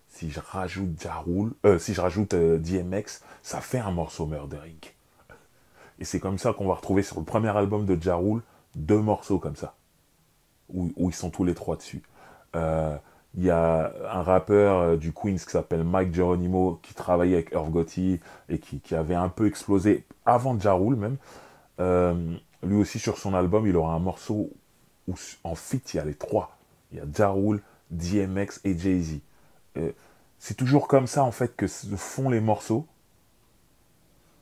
si je rajoute Jarul, euh, si je rajoute euh, DMX, ça fait un morceau Murdering. Et c'est comme ça qu'on va retrouver sur le premier album de Jarul deux morceaux comme ça, où, ils sont tous les trois dessus. Euh, il y a un rappeur du Queens qui s'appelle Mike Geronimo qui travaillait avec Irv Gotti et qui, avait un peu explosé avant Jarul même. lui aussi sur son album, il aura un morceau où en fit il y a les trois. Il y a Jarul, DMX et Jay-Z. Euh, c'est toujours comme ça en fait que se font les morceaux.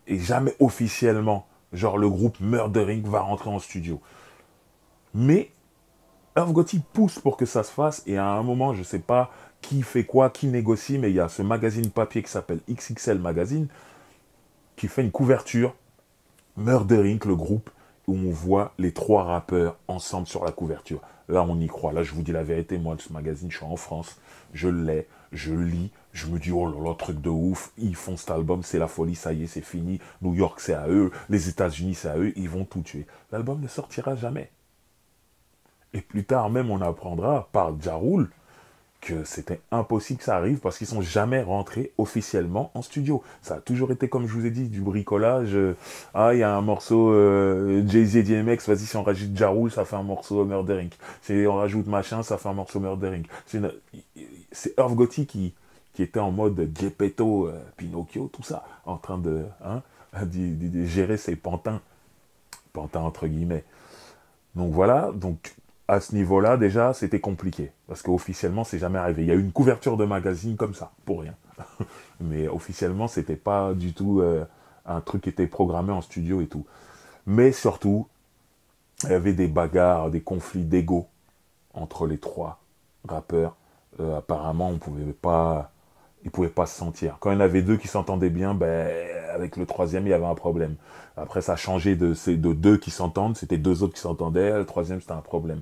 Et jamais officiellement, genre le groupe Murdering va rentrer en studio. Mais Irv Gotti pousse pour que ça se fasse et à un moment, je ne sais pas qui fait quoi, qui négocie, mais il y a ce magazine papier qui s'appelle XXL Magazine qui fait une couverture Murdering, le groupe, où on voit les trois rappeurs ensemble sur la couverture. Là, on y croit. Là, je vous dis la vérité, moi, ce magazine, je suis en France, je l'ai, je lis, je me dis, oh là là, truc de ouf, ils font cet album, c'est la folie, ça y est, c'est fini. New York, c'est à eux, les États-Unis, c'est à eux, ils vont tout tuer. L'album ne sortira jamais. Et plus tard, même, on apprendra par Jarul que c'était impossible que ça arrive parce qu'ils sont jamais rentrés officiellement en studio. Ça a toujours été, comme je vous ai dit, du bricolage. Euh, ah, il y a un morceau euh, Jay-Z et DMX, vas-y, si on rajoute Jarul, ça fait un morceau Murdering. Si on rajoute machin, ça fait un morceau Murdering. C'est Irv Gotti qui, était en mode Gepetto, euh, Pinocchio, tout ça, en train de, hein, de gérer ses pantins. Pantins entre guillemets. Donc voilà, donc à ce niveau-là, déjà, c'était compliqué. Parce qu'officiellement, c'est jamais arrivé. Il y a eu une couverture de magazine comme ça, pour rien. Mais officiellement, c'était pas du tout euh, un truc qui était programmé en studio et tout. Mais surtout, il y avait des bagarres, des conflits d'ego entre les trois rappeurs. Euh, apparemment, on pouvait pas, ils pouvaient pas se sentir. Quand il y en avait deux qui s'entendaient bien, ben, avec le troisième, il y avait un problème. Après, ça a changé de, de deux qui s'entendent, c'était deux autres qui s'entendaient, le troisième, c'était un problème.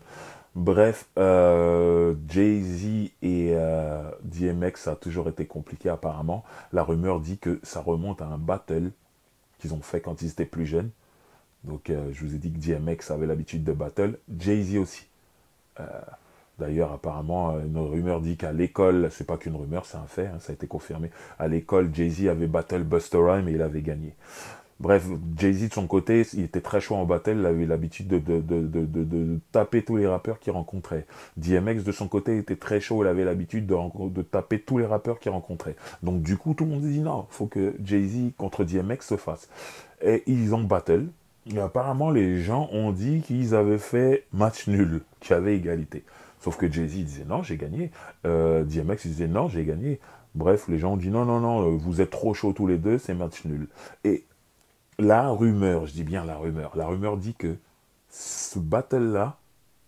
Bref, euh, Jay-Z et euh, DMX, ça a toujours été compliqué apparemment. La rumeur dit que ça remonte à un battle qu'ils ont fait quand ils étaient plus jeunes. Donc, euh, je vous ai dit que DMX avait l'habitude de battle. Jay-Z aussi. D'ailleurs, apparemment, une rumeur dit qu'à l'école, c'est pas qu'une rumeur, c'est un fait, hein, ça a été confirmé. À l'école, Jay-Z avait battle Buster Rhymes et il avait gagné. Bref, Jay-Z de son côté, il était très chaud en battle, il avait l'habitude de, taper tous les rappeurs qu'il rencontrait. DMX de son côté était très chaud, il avait l'habitude de, taper tous les rappeurs qu'il rencontrait. Donc du coup, tout le monde dit non, faut que Jay-Z contre DMX se fasse. Et ils ont battle. Et apparemment, les gens ont dit qu'ils avaient fait match nul, qu'il y avait égalité. Sauf que Jay-Z disait non, j'ai gagné. Euh, DMX disait non, j'ai gagné. Bref, les gens ont dit non, non, non, vous êtes trop chauds tous les deux, c'est match nul. Et la rumeur, je dis bien la rumeur, la rumeur dit que ce battle-là,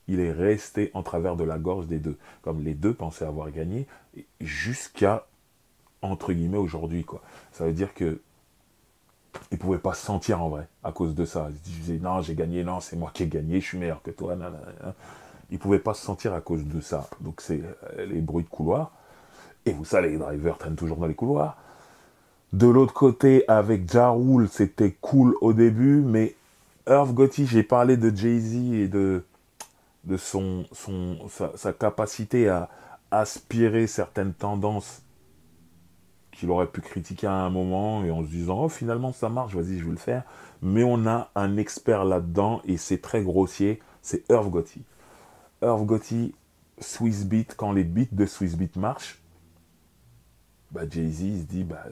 il est resté en travers de la gorge des deux. Comme les deux pensaient avoir gagné, jusqu'à, entre guillemets, aujourd'hui. quoi. Ça veut dire que ne pouvaient pas se sentir en vrai à cause de ça. Ils disaient non, j'ai gagné, non, c'est moi qui ai gagné, je suis meilleur que toi. Ils Ils pouvaient pas se sentir à cause de ça. Donc c'est euh, les bruits de couloir. Et vous savez, les drivers traînent toujours dans les couloirs. De l'autre côté, avec Ja c'était cool au début, mais Irv Gotti, j'ai parlé de Jay-Z et de, de son, son, sa, capacité à aspirer certaines tendances qu'il aurait pu critiquer à un moment et en se disant oh finalement ça marche vas-y je vais le faire mais on a un expert là-dedans et c'est très grossier c'est Irv Gotti Irv Gotti Swiss Beat quand les beats de Swiss Beat marchent bah Jay-Z se dit bah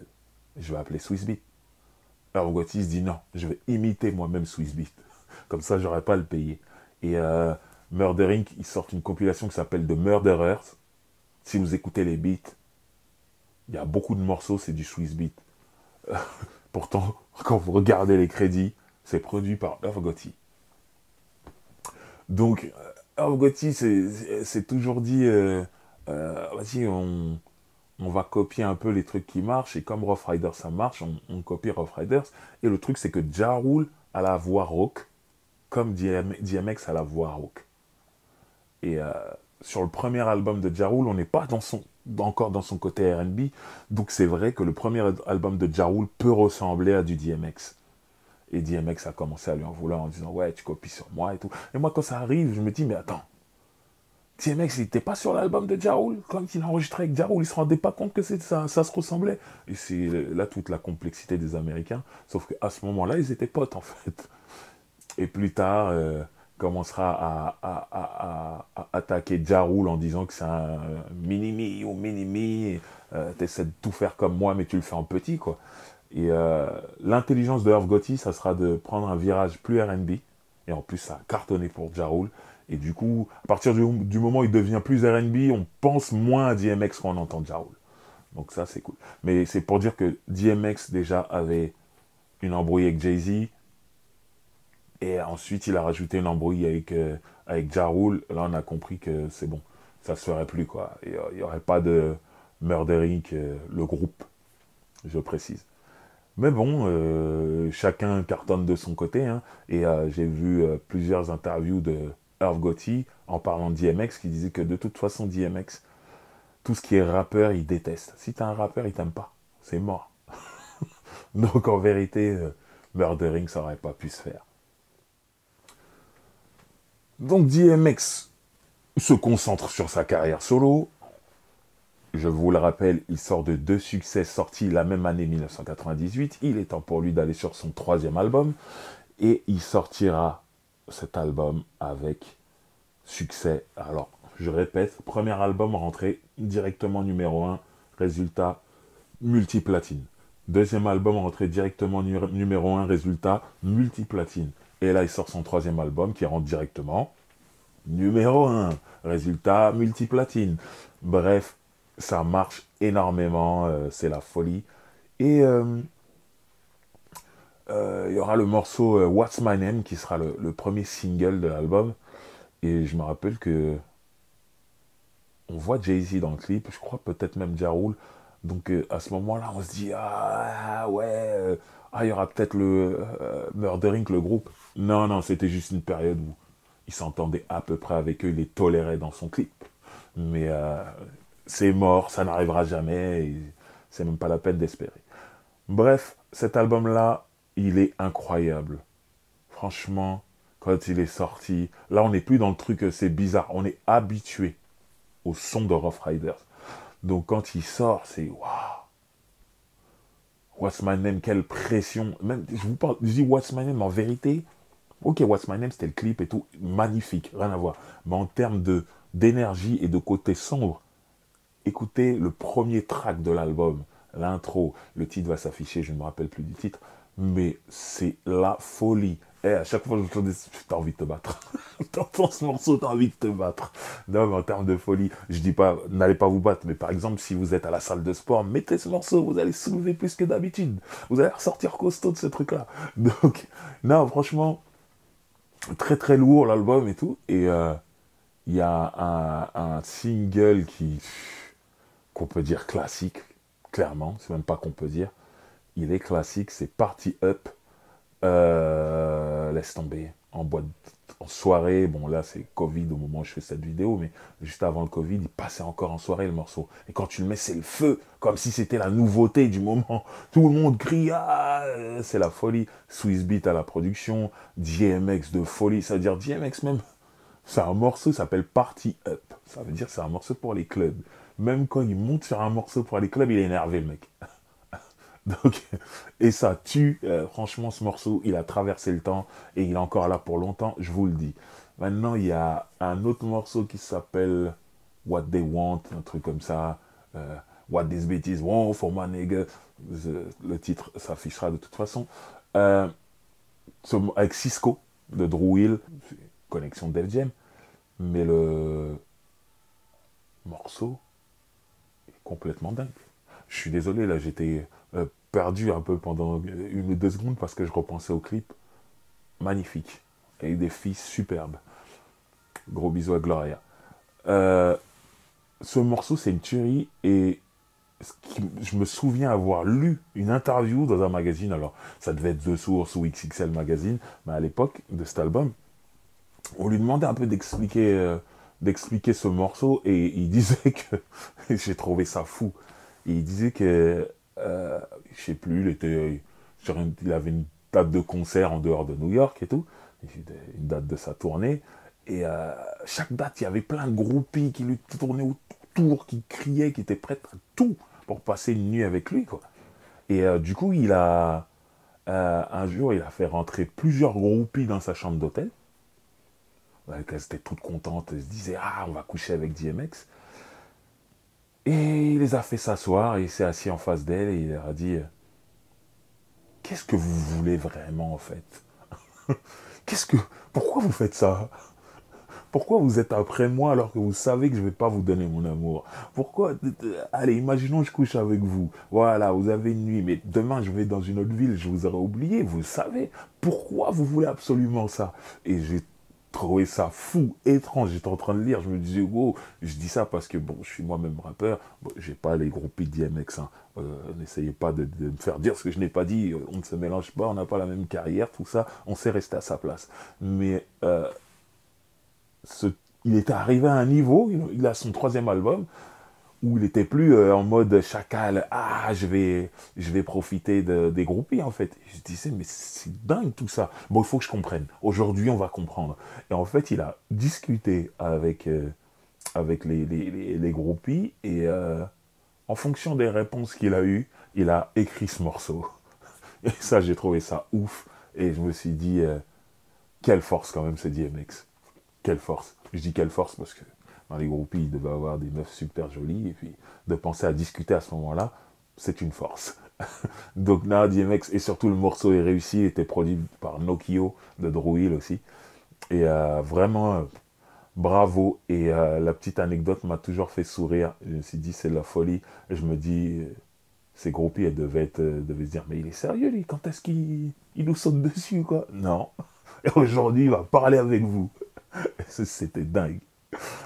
je vais appeler Swissbeat. Alors Gotti se dit non, je vais imiter moi-même Swissbeat. Comme ça, j'aurais pas à le payer. Et euh, Murdering, ils sortent une compilation qui s'appelle The Murderers. Si vous écoutez les beats, il y a beaucoup de morceaux, c'est du Swissbeat. pourtant, quand vous regardez les crédits, c'est produit par Irv Gotti. Donc, Irv Gotti, c'est toujours dit, euh, euh, on, va copier un peu les trucs qui marchent, et comme Rough Riders ça marche, on, copie Rough Riders. Et le truc, c'est que Ja Rule a la voix rock, comme DMX a la voix rock. Et euh, sur le premier album de Jarul, on n'est pas encore dans son côté RB. Donc c'est vrai que le premier album de Jarul peut ressembler à du DMX. Et DMX a commencé à lui en vouloir en disant Ouais, tu copies sur moi et tout. Et moi, quand ça arrive, je me dis Mais attends, DMX, il n'était pas sur l'album de Jarul. Quand il a enregistré avec Jarul, il ne se rendait pas compte que ça, ça se ressemblait. Et c'est là toute la complexité des Américains. Sauf qu'à ce moment-là, ils étaient potes, en fait. Et plus tard, euh, commencera à, attaquer Jarul en disant que c'est un mini-mi ou mini-mi. Euh, tu essaies de tout faire comme moi, mais tu le fais en petit, quoi. Et euh, l'intelligence de Herve Gotti, ça sera de prendre un virage plus RB. Et en plus, ça a cartonné pour Jarul. Et du coup, à partir du, moment où il devient plus RB, on pense moins à DMX quand on entend Jarul. Donc ça, c'est cool. Mais c'est pour dire que DMX déjà avait une embrouille avec Jay-Z. Et ensuite, il a rajouté une embrouille avec, euh, avec. Là, on a compris que c'est bon. Ça se ferait plus, quoi. Il n'y aurait pas de Murdering, le groupe, je précise. Mais bon, euh, chacun cartonne de son côté. Hein. et euh, j'ai vu euh, plusieurs interviews de Irv Gotti en parlant de DMX qui disait que de toute façon, DMX, tout ce qui est rappeur, il déteste. Si t'es un rappeur, il t'aime pas. C'est mort. Donc en vérité, Murdering, ça aurait pas pu se faire. Donc DMX se concentre sur sa carrière solo, je vous le rappelle, il sort de deux succès sortis la même année 1998. Il est temps pour lui d'aller sur son troisième album. Et il sortira cet album avec succès. Alors, je répète, premier album rentré directement numéro 1, résultat multiplatine. Deuxième album rentré directement numéro 1, résultat multiplatine. Et là, il sort son troisième album qui rentre directement numéro 1, résultat multiplatine. Bref, ça marche énormément, euh, c'est la folie. Et euh, euh, il y aura le morceau What's My Name qui sera le, premier single de l'album. Et je me rappelle que on voit Jay-Z dans le clip, je crois peut-être même Ja Donc à ce moment-là, on se dit ah ouais, ah il y aura peut-être le Murdering le groupe. Non non, c'était juste une période où il s'entendait à peu près avec eux, il les tolérait dans son clip. Mais c'est mort, ça n'arrivera jamais, c'est même pas la peine d'espérer. Bref, cet album-là, il est incroyable. Franchement, quand il est sorti, là on n'est plus dans le truc, c'est bizarre, on est habitué au son de Rough Riders. Donc quand il sort, c'est waouh. What's My Name, quelle pression. Je vous parle, je dis What's My Name en vérité. Ok, What's My Name, c'était le clip et tout, magnifique, rien à voir. Mais en termes d'énergie et de côté sombre, écoutez le premier track de l'album, l'intro, le titre va s'afficher, je ne me rappelle plus du titre, mais c'est la folie. Et eh, à chaque fois que je dis, t'as envie de te battre. T'entends ce morceau, t'as envie de te battre. Non, mais en termes de folie, je dis pas, n'allez pas vous battre, mais par exemple, si vous êtes à la salle de sport, mettez ce morceau, vous allez soulever plus que d'habitude. Vous allez ressortir costaud de ce truc-là. Donc, non, franchement, très très lourd l'album et tout. Et euh, il y a un single qui qu'on peut dire classique, clairement, c'est même pas qu'on peut dire. Il est classique, c'est Party Up. Euh, laisse tomber. En boîte, en soirée, bon là c'est Covid au moment où je fais cette vidéo, mais juste avant le Covid, il passait encore en soirée le morceau. Et quand tu le mets, c'est le feu, comme si c'était la nouveauté du moment. Tout le monde crie, ah, c'est la folie. Swiss Beat à la production, DMX de folie, ça veut dire DMX même. C'est un morceau qui s'appelle Party Up. Ça veut dire c'est un morceau pour les clubs. Même quand il monte sur un morceau pour aller club, il est énervé, le mec. Donc, et ça tue. Euh, franchement, ce morceau, il a traversé le temps et il est encore là pour longtemps, je vous le dis. Maintenant, il y a un autre morceau qui s'appelle What They Want, un truc comme ça. Euh, What These Bitches Want for my nigga. Le titre s'affichera de toute façon. Euh, avec Cisco de Drew Hill, connexion Def Jam. Mais le morceau, complètement dingue. Je suis désolé, là, j'étais euh, perdu un peu pendant une ou deux secondes parce que je repensais au clip. Magnifique. Et des filles superbes. Gros bisous à Gloria. Euh, ce morceau, c'est une tuerie et je me souviens avoir lu une interview dans un magazine, alors ça devait être The Source ou XXL Magazine, mais à l'époque de cet album, on lui demandait un peu d'expliquer euh, d'expliquer ce morceau et il disait que j'ai trouvé ça fou. il disait que euh, je sais plus, il était sur il avait une date de concert en dehors de New York et tout, une date de sa tournée. Et euh, chaque date, il y avait plein de groupies qui lui tournaient autour, qui criaient, qui étaient prêts à tout pour passer une nuit avec lui. Et euh, du coup, il a un jour, il a fait rentrer plusieurs groupies dans sa chambre d'hôtel. Elles étaient toutes contentes, elles se disaient ah on va coucher avec DMX. Et il les a fait s'asseoir il s'est assis en face d'elle et il leur a dit Qu'est-ce que vous voulez vraiment en fait? Qu'est-ce que. Pourquoi vous faites ça? Pourquoi vous êtes après moi alors que vous savez que je ne vais pas vous donner mon amour? Pourquoi Allez, imaginons que je couche avec vous. Voilà, vous avez une nuit, mais demain je vais dans une autre ville, je vous aurais oublié, vous savez. Pourquoi vous voulez absolument ça? Et j'ai trouvé ça fou, étrange. J'étais en train de lire, je me disais, wow, je dis ça parce que, bon, je suis moi-même rappeur, bon, j'ai pas les groupes DMX, hein. Euh, n'essayez pas de, me faire dire ce que je n'ai pas dit, on ne se mélange pas, on n'a pas la même carrière, tout ça, on sait rester à sa place. Mais euh, il était arrivé à un niveau, il a son troisième album, où il était plus euh, en mode chacal, ah, je vais, je vais profiter de, des groupies, en fait. je disais, mais c'est dingue tout ça. Bon, il faut que je comprenne. Aujourd'hui, on va comprendre. Et en fait, il a discuté avec, euh, avec les, les, les, groupies, et euh, en fonction des réponses qu'il a eues, il a écrit ce morceau. Et ça, j'ai trouvé ça ouf. Et je me suis dit, quelle force quand même, c'est DMX. Quelle force. Je dis quelle force parce que les groupies, il devait avoir des meufs super jolies, et puis de penser à discuter à ce moment-là, c'est une force. Donc là, DMX, et surtout le morceau est réussi, était produit par Nokio de Druil aussi. Et euh, vraiment, euh, bravo. Et euh, la petite anecdote m'a toujours fait sourire. Je me suis dit, c'est de la folie. Je me dis, ces groupies, elles devaient, être, se dire, mais il est sérieux, lui, quand est-ce qu'il nous saute dessus, quoi? Non. Et aujourd'hui, il va parler avec vous. C'était dingue.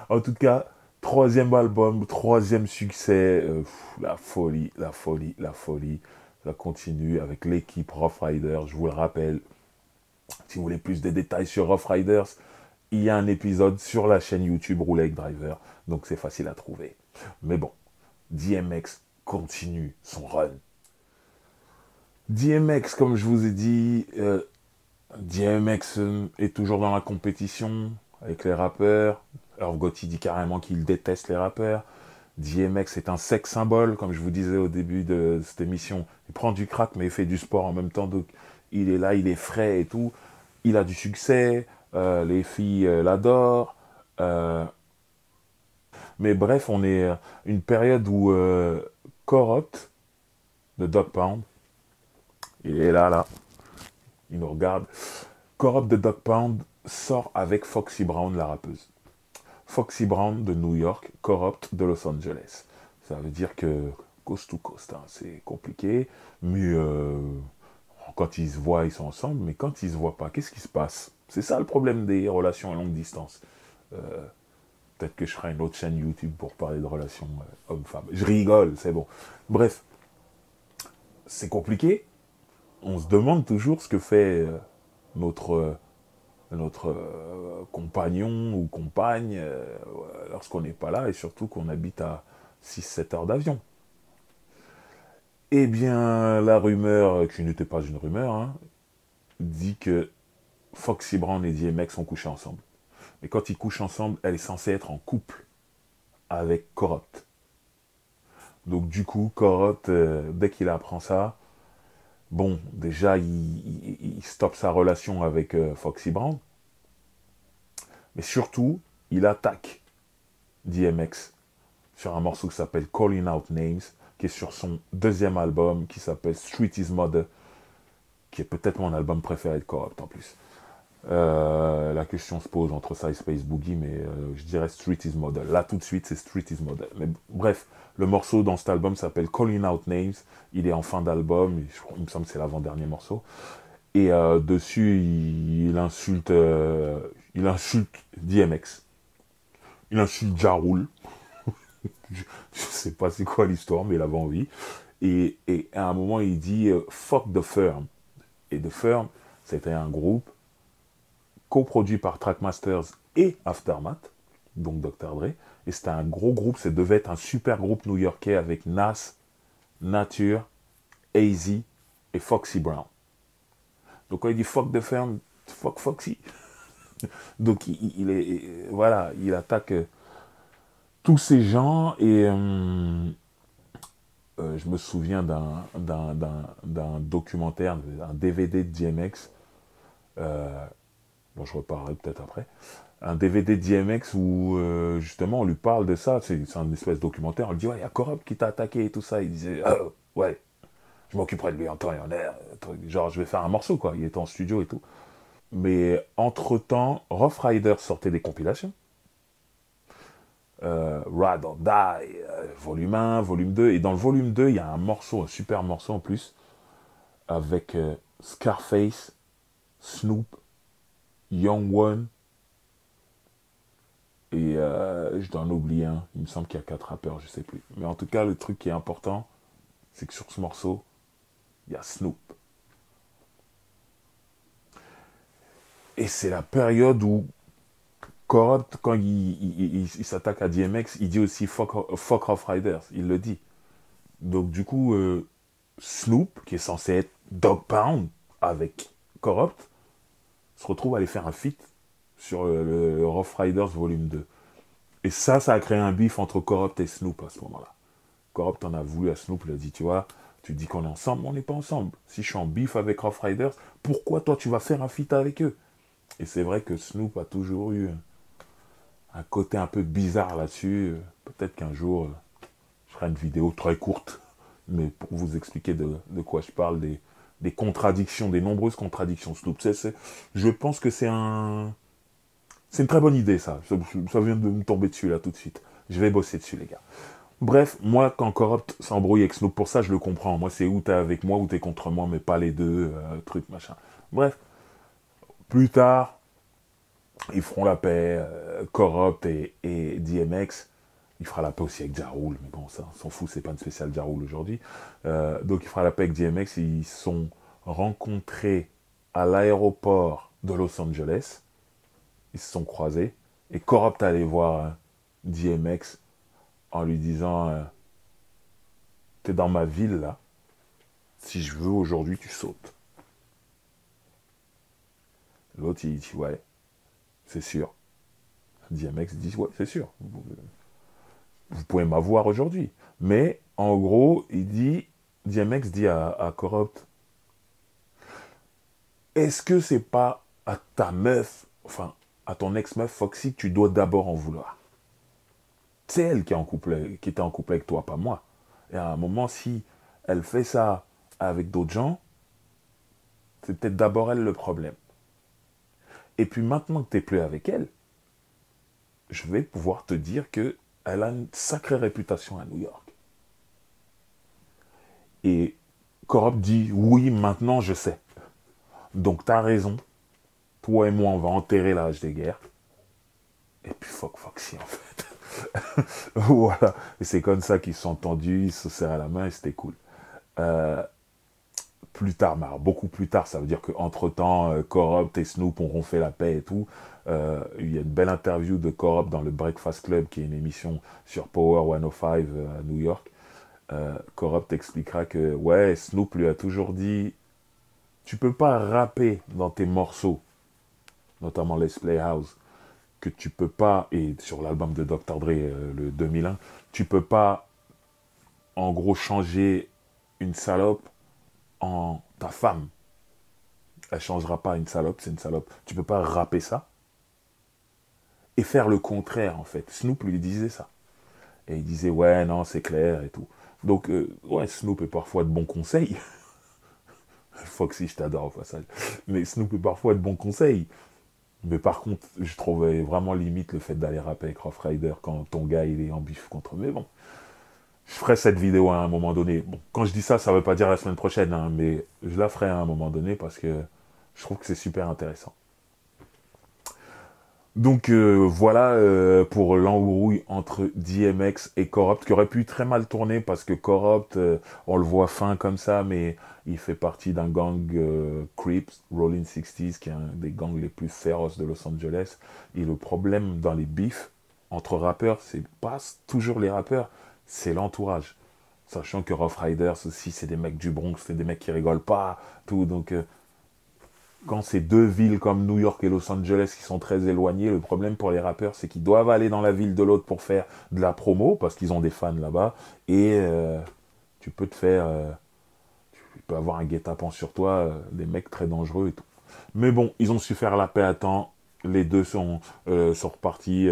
En tout cas, troisième album, troisième succès, euh, la folie, la folie, la folie. Ça continue avec l'équipe Rough Riders. Je vous le rappelle, si vous voulez plus de détails sur Rough Riders, il y a un épisode sur la chaîne YouTube Roulette Driver, donc c'est facile à trouver. Mais bon, DMX continue son run. DMX, comme je vous ai dit, euh, DMX euh, est toujours dans la compétition avec les rappeurs. Alors Gotti dit carrément qu'il déteste les rappeurs. DMX est un sex symbole, comme je vous disais au début de cette émission. Il prend du crack, mais il fait du sport en même temps. Donc il est là, il est frais et tout. Il a du succès. Euh, les filles euh, l'adorent. Euh, mais bref, on est une période où Corrupt, de Dog Pound, il est là, là. Il nous regarde. Corrupt de Dog Pound sort avec Foxy Brown, la rappeuse. Foxy Brown de New York, Corrupt de Los Angeles. Ça veut dire que coast to coast, hein, c'est compliqué, mais euh, quand ils se voient, ils sont ensemble, mais quand ils se voient pas, qu'est-ce qui se passe? C'est ça le problème des relations à longue distance. Euh, peut-être que je ferai une autre chaîne YouTube pour parler de relations euh, homme-femme. Je rigole, c'est bon. Bref, c'est compliqué. On se demande toujours ce que fait notre notre euh, compagnon ou compagne euh, lorsqu'on n'est pas là et surtout qu'on habite à 6-7 heures d'avion. Eh bien, la rumeur, qui n'était pas une rumeur, hein, dit que Foxy Brown et DMX ont couché ensemble. Mais quand ils couchent ensemble, elle est censée être en couple avec Corrupt. Donc du coup, Corrupt, euh, dès qu'il apprend ça, Bon, déjà, il, stoppe sa relation avec euh, Foxy Brown. Mais surtout, il attaque DMX sur un morceau qui s'appelle Calling Out Names, qui est sur son deuxième album, qui s'appelle Street is Mother, qui est peut-être mon album préféré de Corrupt en plus. Euh, la question se pose entre ça et Space Boogie, mais euh, je dirais Street is Model. Là, tout de suite, c'est Street is Model. Mais bref, le morceau dans cet album s'appelle Calling Out Names. Il est en fin d'album. Il me semble que c'est l'avant-dernier morceau. Et euh, dessus, il, insulte, il insulte DMX. Il insulte Jarul. je, ne sais pas c'est quoi l'histoire, mais il avait envie. Et, à un moment, il dit Fuck the Firm. Et The Firm, c'était un groupe coproduit par Trackmasters et Aftermath. donc Dr. Dre. Et c'était un gros groupe, ça devait être un super groupe new-yorkais avec Nas, Nature, AZ et Foxy Brown. Donc quand il dit fuck the firm, fuck Foxy. Donc il, est voilà, il attaque euh, tous ces gens et euh, euh, je me souviens d'un documentaire, un DVD de DMX. bon, je reparlerai peut-être après. Un DVD DMX où justement on lui parle de ça. C'est un espèce documentaire. On lui dit ouais, il y a Corrupt qui t'a attaqué et tout ça. Il disait ouais, je m'occuperai de lui en temps et en air. Genre, je vais faire un morceau, quoi. Il était en studio et tout. Mais entre-temps, Rough Rider sortait des compilations. Euh, Ride or Die, euh, volume 1, volume 2. Et dans le volume 2, il y a un morceau, un super morceau en plus, avec euh, Scarface, Snoop, Young One. Et je dois en oublier un. Il me semble qu'il y a quatre rappeurs, je sais plus. Mais en tout cas, le truc qui est important, c'est que sur ce morceau, il y a Snoop. Et c'est la période où Corrupt, quand il, s'attaque à DMX, il dit aussi fuck, fuck Rough Riders. Il le dit. Donc, du coup, euh, Snoop, qui est censé être Dog Pound avec Corrupt, se retrouve à aller faire un feat sur le, Rough Riders Volume 2. Et ça, ça a créé un bif entre Corrupt et Snoop à ce moment-là. Corrupt en a voulu à Snoop, il a dit, tu vois, tu dis qu'on est ensemble, on n'est pas ensemble. Si je suis en bif avec Rough Riders, pourquoi toi tu vas faire un feat avec eux? Et c'est vrai que Snoop a toujours eu un côté un peu bizarre là-dessus. Peut-être qu'un jour, je ferai une vidéo très courte, mais pour vous expliquer de, quoi je parle, des, contradictions, des nombreuses contradictions Snoop. je pense que c'est un... C'est une très bonne idée, ça. Ça vient de me tomber dessus, là, tout de suite. Je vais bosser dessus, les gars. Bref, moi, quand Corrupt s'embrouille avec Snoop, pour ça, je le comprends. Moi, c'est où t'es avec moi ou t'es contre moi, mais pas les deux, euh, truc, machin. Bref, plus tard, ils feront la paix, euh, Corrupt et, DMX. Il fera la paix aussi avec Jarul, mais bon, ça, on s'en fout, c'est pas une spéciale Jarul aujourd'hui. Euh, donc, il fera la paix avec DMX. Ils sont rencontrés à l'aéroport de Los Angeles. Ils se sont croisés. Et Corrupt allait voir DMX en lui disant euh, T'es dans ma ville là. Si je veux aujourd'hui, tu sautes. L'autre, il dit Ouais, c'est sûr. DMX dit Ouais, c'est sûr. Vous, pouvez m'avoir aujourd'hui. Mais en gros, il dit DMX dit à, à Corrupt Est-ce que c'est pas à ta meuf, enfin, à ton ex-meuf Foxy, que tu dois d'abord en vouloir c'est elle qui, est en couple, était en couple avec toi, pas moi. Et à un moment, si elle fait ça avec d'autres gens, c'est peut-être d'abord elle le problème. Et puis maintenant que tu n'es plus avec elle, je vais pouvoir te dire qu'elle a une sacrée réputation à New York. Et Corrupt dit oui, maintenant je sais. Donc tu as raison. Toi et moi, on va enterrer l'âge des guerres. Et puis fuck Foxy en fait. voilà. Et c'est comme ça qu'ils sont tendus, ils se serrent la main et c'était cool. Euh, plus tard, mais beaucoup plus tard, ça veut dire qu'entre-temps, euh, Corrupt et Snoop auront fait la paix et tout. Euh, il y a une belle interview de Corrupt dans le Breakfast Club, qui est une émission sur Power 105 à New York. Corrupt expliquera que, ouais, Snoop lui a toujours dit, tu peux pas rapper dans tes morceaux, notamment les Playhouse, que tu peux pas, et sur l'album de Dr. Dre, euh, le 2001, tu peux pas, en gros, changer une salope en ta femme. Elle changera pas une salope, c'est une salope. Tu peux pas rapper ça et faire le contraire, en fait. Snoop lui disait ça. Et il disait, ouais, non, c'est clair et tout. Donc, euh, ouais, Snoop est parfois de bons conseils. Foxy, je t'adore au passage. Mais Snoop est parfois de bons conseils. Mais par contre, je trouvais vraiment limite le fait d'aller rapper avec Rough Rider quand ton gars il est en bif contre. Mais bon, je ferai cette vidéo à un moment donné. Quand je dis ça, ça ne veut pas dire la semaine prochaine, hein, mais je la ferai à un moment donné parce que je trouve que c'est super intéressant. Donc euh, voilà euh, pour l'embrouille entre DMX et Corrupt, qui aurait pu très mal tourner parce que Corrupt, euh, on le voit fin comme ça, mais il fait partie d'un gang Crips, Rolling 60s, qui est un des gangs les plus féroces de Los Angeles. Et le problème dans les bifs, entre rappeurs, c'est pas toujours les rappeurs, c'est l'entourage. Sachant que Rough Riders aussi, c'est des mecs du Bronx, c'est des mecs qui rigolent pas, tout. Donc, quand c'est deux villes comme New York et Los Angeles qui sont très éloignées, le problème pour les rappeurs, c'est qu'ils doivent aller dans la ville de l'autre pour faire de la promo, parce qu'ils ont des fans là-bas, et euh, tu peux te faire... Euh, tu peux avoir un guet-apens sur toi, des mecs très dangereux et tout. Mais bon, ils ont su faire la paix à temps, les deux sont, sont repartis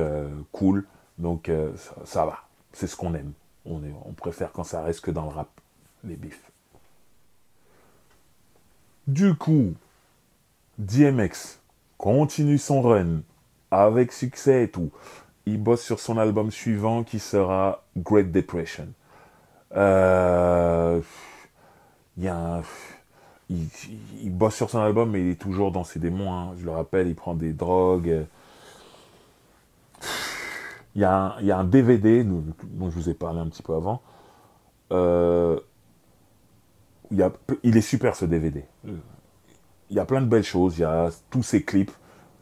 cool, donc ça, ça va, c'est ce qu'on aime. On, préfère quand ça reste que dans le rap, les bifs. Du coup, DMX continue son run avec succès et tout. Il bosse sur son album suivant qui sera Great Depression. Euh, il, bosse sur son album, mais il est toujours dans ses démons. Hein. Je le rappelle, il prend des drogues il y, a un, DVD dont je vous ai parlé un petit peu avant. Euh, il, est super ce DVD. Il y a plein de belles choses. Il y a tous ces clips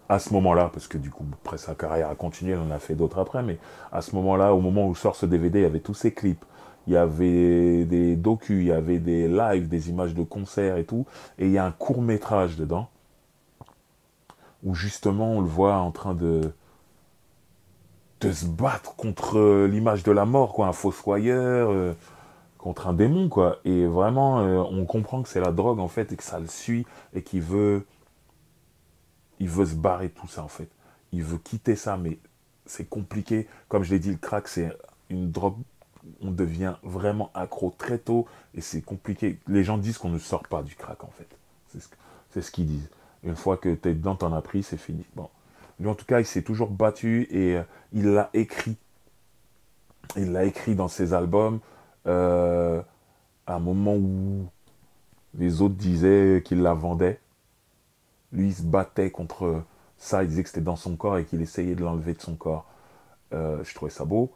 à ce moment-là, parce que du coup, après sa carrière a continué, il en a fait d'autres après, mais à ce moment-là, au moment où sort ce DVD, il y avait tous ces clips. Il y avait des docus, il y avait des lives, des images de concerts et tout. Et il y a un court métrage dedans, où justement on le voit en train de, de se battre contre l'image de la mort, quoi, un fossoyeur, euh, contre un démon, quoi. Et vraiment, euh, on comprend que c'est la drogue, en fait, et que ça le suit, et qu'il veut, il veut se barrer tout ça, en fait. Il veut quitter ça, mais c'est compliqué. Comme je l'ai dit, le crack, c'est une drogue, on devient vraiment accro très tôt, et c'est compliqué. Les gens disent qu'on ne sort pas du crack, en fait. C'est ce, qu'ils disent. Une fois que tu es dedans, t'en as pris, c'est fini. Bon. Lui, en tout cas, il s'est toujours battu et euh, il l'a écrit. Il l'a écrit dans ses albums euh, à un moment où les autres disaient qu'il la vendait. Lui, il se battait contre ça. Il disait que c'était dans son corps et qu'il essayait de l'enlever de son corps. Euh, je trouvais ça beau.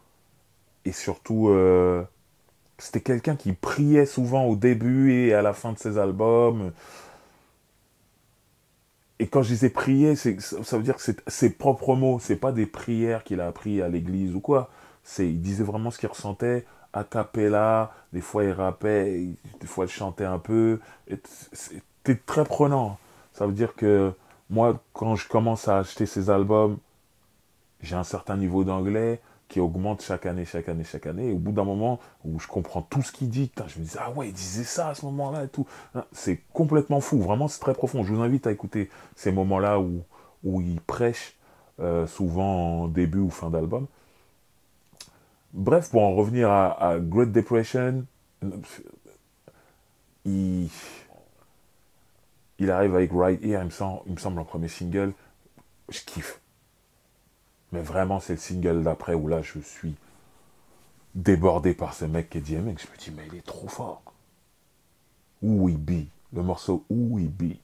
Et surtout, c'était quelqu'un qui priait souvent au début et à la fin de ses albums. Et quand je disais prier, ça veut dire que c'est ses propres mots, c'est pas des prières qu'il a appris à l'église ou quoi. Il disait vraiment ce qu'il ressentait, a cappella, des fois il rappait, des fois il chantait un peu. C'était très prenant. Ça veut dire que moi, quand je commence à acheter ses albums, j'ai un certain niveau d'anglais, qui augmente chaque année, chaque année, chaque année. Au bout d'un moment où je comprends tout ce qu'il dit, je me dis, ah ouais, il disait ça à ce moment-là et tout. Hein, c'est complètement fou, vraiment, c'est très profond. Je vous invite à écouter ces moments-là où, où il prêche, euh, souvent en début ou fin d'album. Bref, pour en revenir à, Great Depression, il, arrive avec Right Here, il me semble, il premier single. Je kiffe. Mais vraiment, c'est le single d'après où là, je suis débordé par ce mec qui est DMX. Je me dis, mais il est trop fort. Où il be? Le morceau Où il be?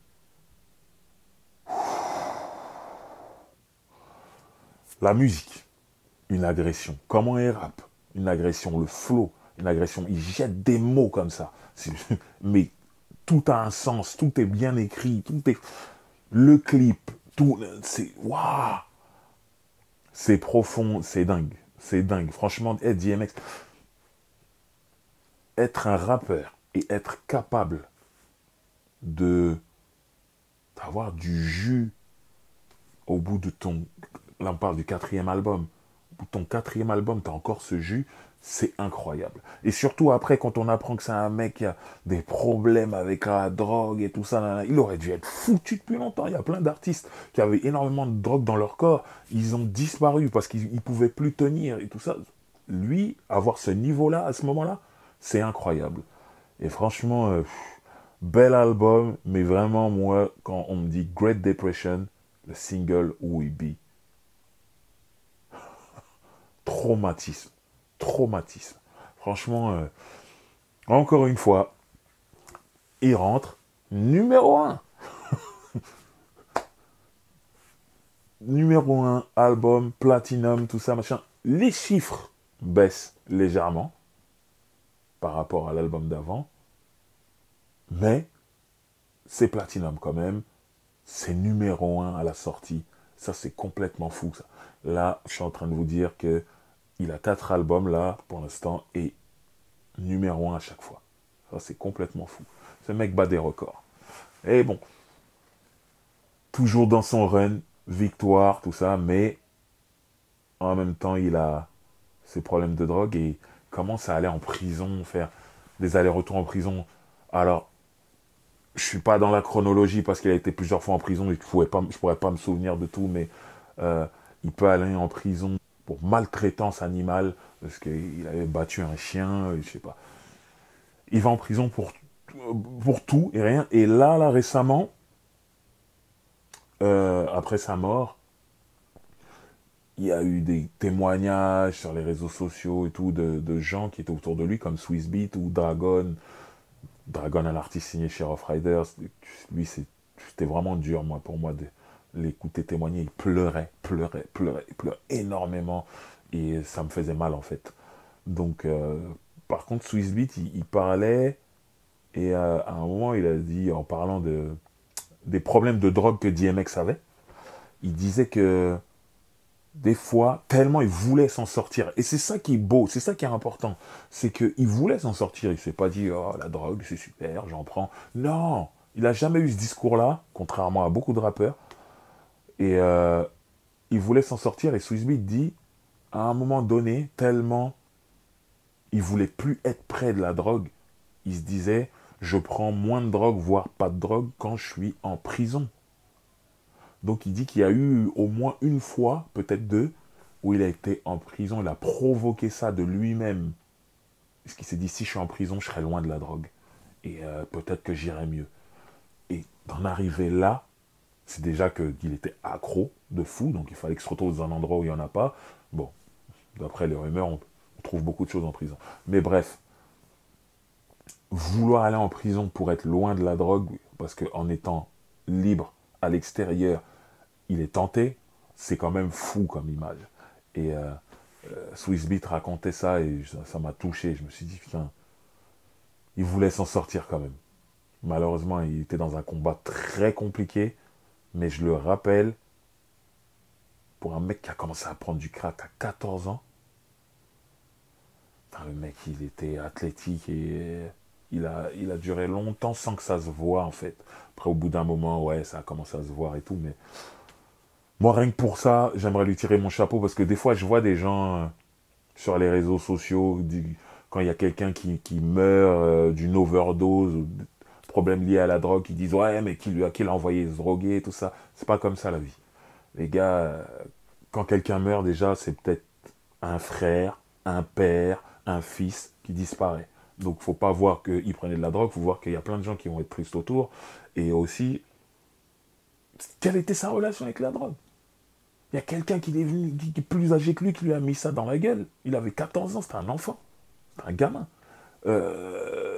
La musique, une agression. Comment il rappe? Une agression. Le flow, une agression. Il jette des mots comme ça. Mais tout a un sens, tout est bien écrit, tout est. Le clip, tout. C'est. Waouh c'est profond, c'est dingue. C'est dingue. Franchement, être DMX, être un rappeur et être capable de d'avoir du jus au bout de ton. Là, on parle du quatrième album. Ton quatrième album, tu as encore ce jus c'est incroyable. Et surtout après, quand on apprend que c'est un mec qui a des problèmes avec la drogue et tout ça, il aurait dû être foutu depuis longtemps. Il y a plein d'artistes qui avaient énormément de drogue dans leur corps. Ils ont disparu parce qu'ils ne pouvaient plus tenir et tout ça. Lui, avoir ce niveau-là à ce moment-là, c'est incroyable. Et franchement, euh, bel album, mais vraiment, moi, quand on me dit Great Depression, le single We Be, traumatisme traumatisme. Franchement, euh, encore une fois, il rentre numéro 1. numéro 1, album, platinum, tout ça, machin. Les chiffres baissent légèrement par rapport à l'album d'avant. Mais c'est platinum quand même. C'est numéro 1 à la sortie Ça, c'est complètement fou. Là, je suis en train de vous dire que il a quatre albums, là, pour l'instant, et numéro un à chaque fois. Ça, c'est complètement fou. Ce mec bat des records. Et bon, toujours dans son run, victoire, tout ça, mais en même temps, il a ses problèmes de drogue et commence à aller en prison, faire des allers-retours en prison. Alors, je suis pas dans la chronologie parce qu'il a été plusieurs fois en prison et je ne pourrais pas me souvenir de tout, mais euh, il peut aller en prison pour maltraitance animale parce qu'il avait battu un chien, je sais pas. Il va en prison pour, pour tout et rien. Et là, là, récemment, euh, après sa mort, il y a eu des témoignages sur les réseaux sociaux et tout de, gens qui étaient autour de lui, comme Swissbeat ou Dragon. Dragon, un artiste signé chez Rough Riders. Lui, c'était vraiment dur, moi, pour moi, de l'écouter témoigner. Il pleurait, pleurait, pleurait, pleurait énormément. Et ça me faisait mal, en fait. Donc, euh, par contre, Swissbeat, il, il parlait. Et euh, à un moment, il a dit, en parlant de, des problèmes de drogue que DMX avait, il disait que des fois, tellement il voulait s'en sortir. Et c'est ça qui est beau, c'est ça qui est important. C'est qu'il voulait s'en sortir. Il ne s'est pas dit, oh, la drogue, c'est super, j'en prends. Non, il n'a jamais eu ce discours-là, contrairement à beaucoup de rappeurs. Et euh, il voulait s'en sortir. Et Swissbeat dit, à un moment donné, tellement il voulait plus être près de la drogue, il se disait, je prends moins de drogue, voire pas de drogue, quand je suis en prison. Donc il dit qu'il y a eu au moins une fois, peut-être deux, où il a été en prison, il a provoqué ça de lui-même. Parce qu'il s'est dit, si je suis en prison, je serai loin de la drogue. Et euh, peut-être que j'irai mieux. Et d'en arriver là, c'est déjà qu'il était accro de fou, donc il fallait qu'il se retrouve dans un endroit où il n'y en a pas. Bon, d'après les rumeurs, on trouve beaucoup de choses en prison. Mais bref, vouloir aller en prison pour être loin de la drogue, parce qu'en étant libre à l'extérieur, il est tenté, c'est quand même fou comme image. Et euh, euh Swissbeat racontait ça et ça m'a touché. Je me suis dit, putain, il voulait s'en sortir quand même. Malheureusement, il était dans un combat très compliqué, mais je le rappelle, pour un mec qui a commencé à prendre du crack à 14 ans, le mec, il était athlétique et il a, duré longtemps sans que ça se voit, en fait. Après, au bout d'un moment, ouais, ça a commencé à se voir et tout, mais moi, rien que pour ça, j'aimerais lui tirer mon chapeau parce que des fois, je vois des gens euh, sur les réseaux sociaux, quand il y a quelqu'un qui, meurt euh, d'une overdose ou problème lié à la drogue, qui disent ouais, mais qui lui a, qui l'a envoyé se droguer, tout ça. C'est pas comme ça la vie. Les gars, euh, quand quelqu'un meurt, déjà, c'est peut-être un frère, un père, un fils qui disparaît. Donc, faut pas voir qu'il prenait de la drogue, faut voir qu'il y a plein de gens qui vont être tristes autour. Et aussi, quelle était sa relation avec la drogue? Il y a quelqu'un qui est venu, qui est plus âgé que lui, qui lui a mis ça dans la gueule. Il avait 14 ans, c'était un enfant, un gamin. Euh...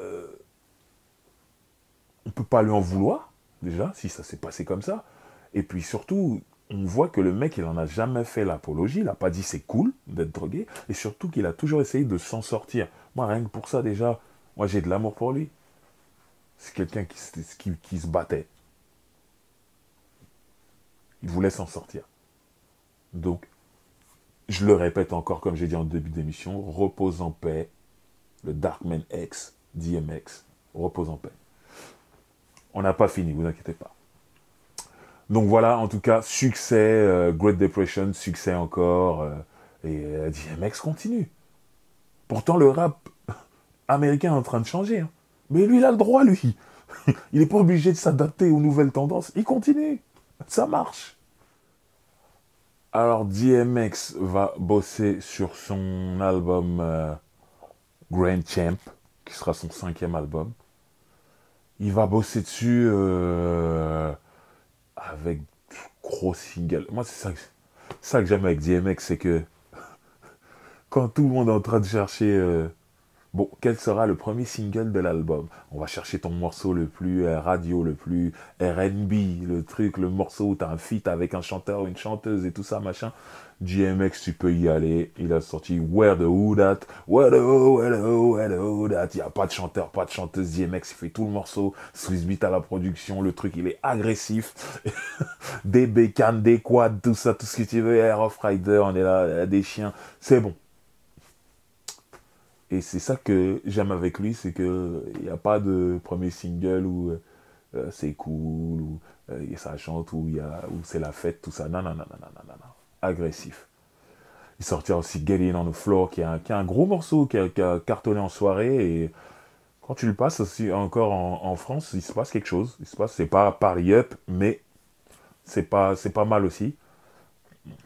On peut pas lui en vouloir, déjà, si ça s'est passé comme ça. Et puis surtout, on voit que le mec, il n'en a jamais fait l'apologie, il n'a pas dit c'est cool d'être drogué, et surtout qu'il a toujours essayé de s'en sortir. Moi, rien que pour ça, déjà, moi j'ai de l'amour pour lui. C'est quelqu'un qui, se battait. Il voulait s'en sortir. Donc, je le répète encore, comme j'ai dit en début d'émission, repose en paix, le Darkman X, DMX, repose en paix. On n'a pas fini, vous inquiétez pas. Donc voilà, en tout cas, succès, euh, Great Depression, succès encore, euh, et euh, DMX continue. Pourtant, le rap américain est en train de changer. Hein. Mais lui, il a le droit, lui. il n'est pas obligé de s'adapter aux nouvelles tendances. Il continue. Ça marche. Alors, DMX va bosser sur son album Grand Champ, qui sera son cinquième album. Il va bosser dessus avec gros single. Moi, c'est ça, que j'aime avec DMX, c'est que quand tout le monde est en train de chercher euh, Bon, quel sera le premier single de l'album? On va chercher ton morceau le plus euh, radio, le plus RB, le truc, le morceau où tu as un feat avec un chanteur, une chanteuse et tout ça, machin. DMX, tu peux y aller. Il a sorti Where the Who That, Where the Who, Where the Where the Who That. Il n'y a pas de chanteur, pas de chanteuse. DMX, il fait tout le morceau. Swiss Beat à la production. Le truc, il est agressif. des bécanes, des quads, tout ça, tout ce que tu veux. Air of Rider, on est là, des chiens. C'est bon. Et c'est ça que j'aime avec lui, c'est qu'il n'y a pas de premier single où euh, c'est cool, où euh, ça chante, où, où c'est la fête, tout ça. Non, non, non, non, non, non, non. Agressif. Il sortira aussi Get On the Floor, qui est un, qui un gros morceau, qui a, cartonné en soirée. Et quand tu le passes encore en, France, il se passe quelque chose. Il se passe, c'est pas Paris Up, mais c'est pas, pas mal aussi.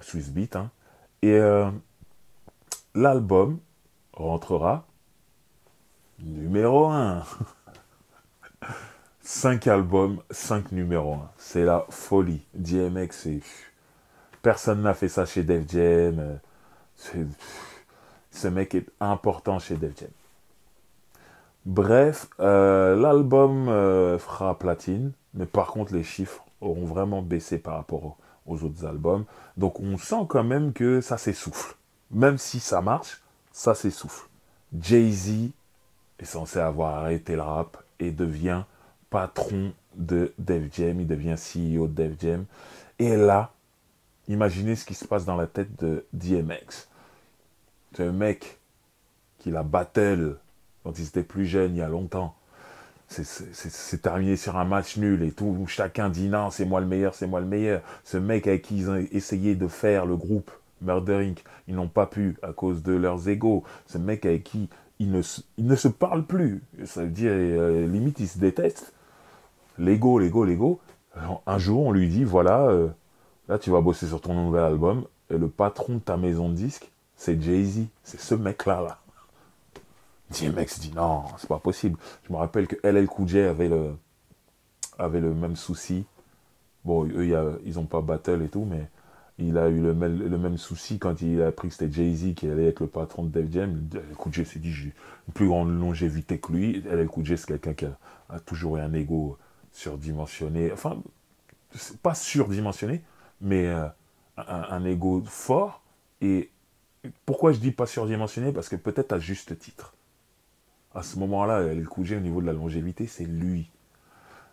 Swiss Beat, hein. Et euh, l'album, rentrera numéro 1. 5 albums, 5 numéros 1. C'est la folie. DMX, c'est... Personne n'a fait ça chez Def Jam. Ce mec est important chez Def Jam. Bref, euh, l'album euh, fera platine, mais par contre les chiffres auront vraiment baissé par rapport aux autres albums. Donc on sent quand même que ça s'essouffle. Même si ça marche, ça s'essouffle. Jay-Z est censé avoir arrêté le rap et devient patron de Def Jam, il devient CEO de Def Jam. Et là, imaginez ce qui se passe dans la tête de DMX. C'est un mec qui la battle quand il était plus jeune, il y a longtemps. C'est terminé sur un match nul et tout. Chacun dit non, c'est moi le meilleur, c'est moi le meilleur. Ce mec avec qui ils ont essayé de faire le groupe Murder Inc. Ils n'ont pas pu à cause de leurs égaux. Ce mec avec qui ils ne, se parlent plus. Ça veut dire, euh, limite, ils se détestent. L'ego, l'ego, l'ego. Un jour, on lui dit, voilà, euh, là, tu vas bosser sur ton nouvel album. Et le patron de ta maison de disques, c'est Jay-Z. C'est ce mec-là, là. DMX dit, non, c'est pas possible. Je me rappelle que LL Cool J avait le, avait le même souci. Bon, eux, ils n'ont pas battle et tout, mais il a eu le, même souci quand il a appris que c'était Jay-Z qui allait être le patron de Def Jam. LL s'est dit, j'ai une plus grande longévité que lui. Cool c'est quelqu'un qui a, toujours eu un ego surdimensionné. Enfin, pas surdimensionné, mais euh, un, ego fort. Et pourquoi je dis pas surdimensionné? Parce que peut-être à juste titre. À ce moment-là, Cool au niveau de la longévité, c'est lui.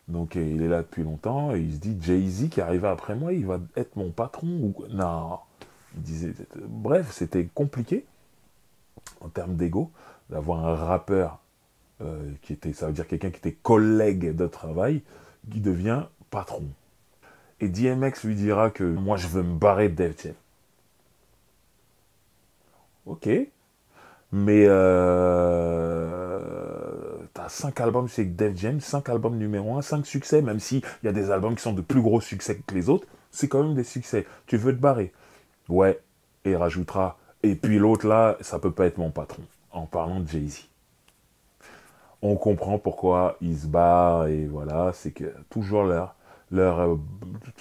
Donc euh, il est là depuis longtemps et il se dit Jay-Z qui arrive après moi, il va être mon patron ou non. Il disait bref, c'était compliqué en termes d'ego d'avoir un rappeur euh, qui était, ça veut dire quelqu'un qui était collègue de travail, qui devient patron. Et DMX lui dira que moi je veux me barrer de Jam. Ok, mais euh, 5 albums chez Def Jam, 5 albums numéro 1, 5 succès, même s'il y a des albums qui sont de plus gros succès que les autres, c'est quand même des succès. Tu veux te barrer? Ouais, et rajoutera. Et puis l'autre là, ça peut pas être mon patron, en parlant de Jay-Z. On comprend pourquoi ils se barrent, et voilà, c'est que toujours leur, leur, euh,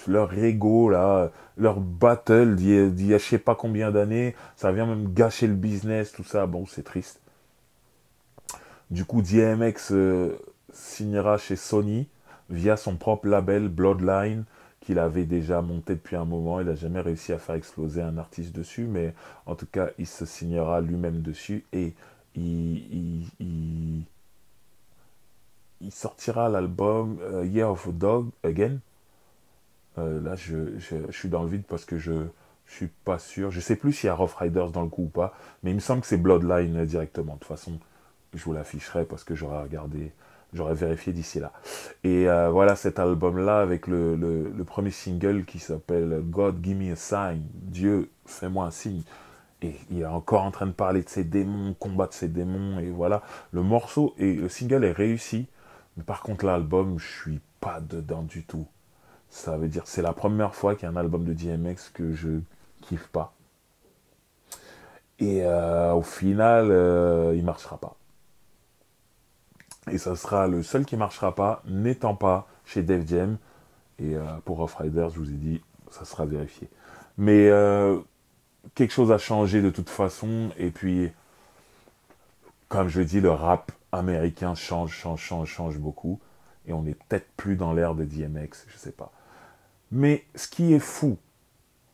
leur ego, là, leur battle d'il y a je sais pas combien d'années, ça vient même gâcher le business, tout ça, bon, c'est triste. Du coup, DMX euh, signera chez Sony via son propre label Bloodline qu'il avait déjà monté depuis un moment. Il n'a jamais réussi à faire exploser un artiste dessus, mais en tout cas, il se signera lui-même dessus et il, sortira l'album euh, Year of a Dog Again. Euh, là, je, suis dans le vide parce que je ne suis pas sûr. Je sais plus s'il y a Rough Riders dans le coup ou pas, mais il me semble que c'est Bloodline directement. De toute façon, je vous l'afficherai parce que j'aurais regardé, j'aurais vérifié d'ici là. Et euh, voilà cet album-là avec le, premier single qui s'appelle God Give Me a Sign, Dieu, fais-moi un signe. Et il est encore en train de parler de ses démons, combattre ses démons, et voilà. Le morceau et le single est réussi, mais par contre l'album, je suis pas dedans du tout. Ça veut dire, c'est la première fois qu'il y a un album de DMX que je kiffe pas. Et euh, au final, euh, il marchera pas. Et ça sera le seul qui marchera pas, n'étant pas chez Def Jam. Et euh, pour Rough Riders, je vous ai dit, ça sera vérifié. Mais euh, quelque chose a changé de toute façon. Et puis, comme je dis, le rap américain change, change, change, change beaucoup. Et on n'est peut-être plus dans l'ère de DMX, je sais pas. Mais ce qui est fou,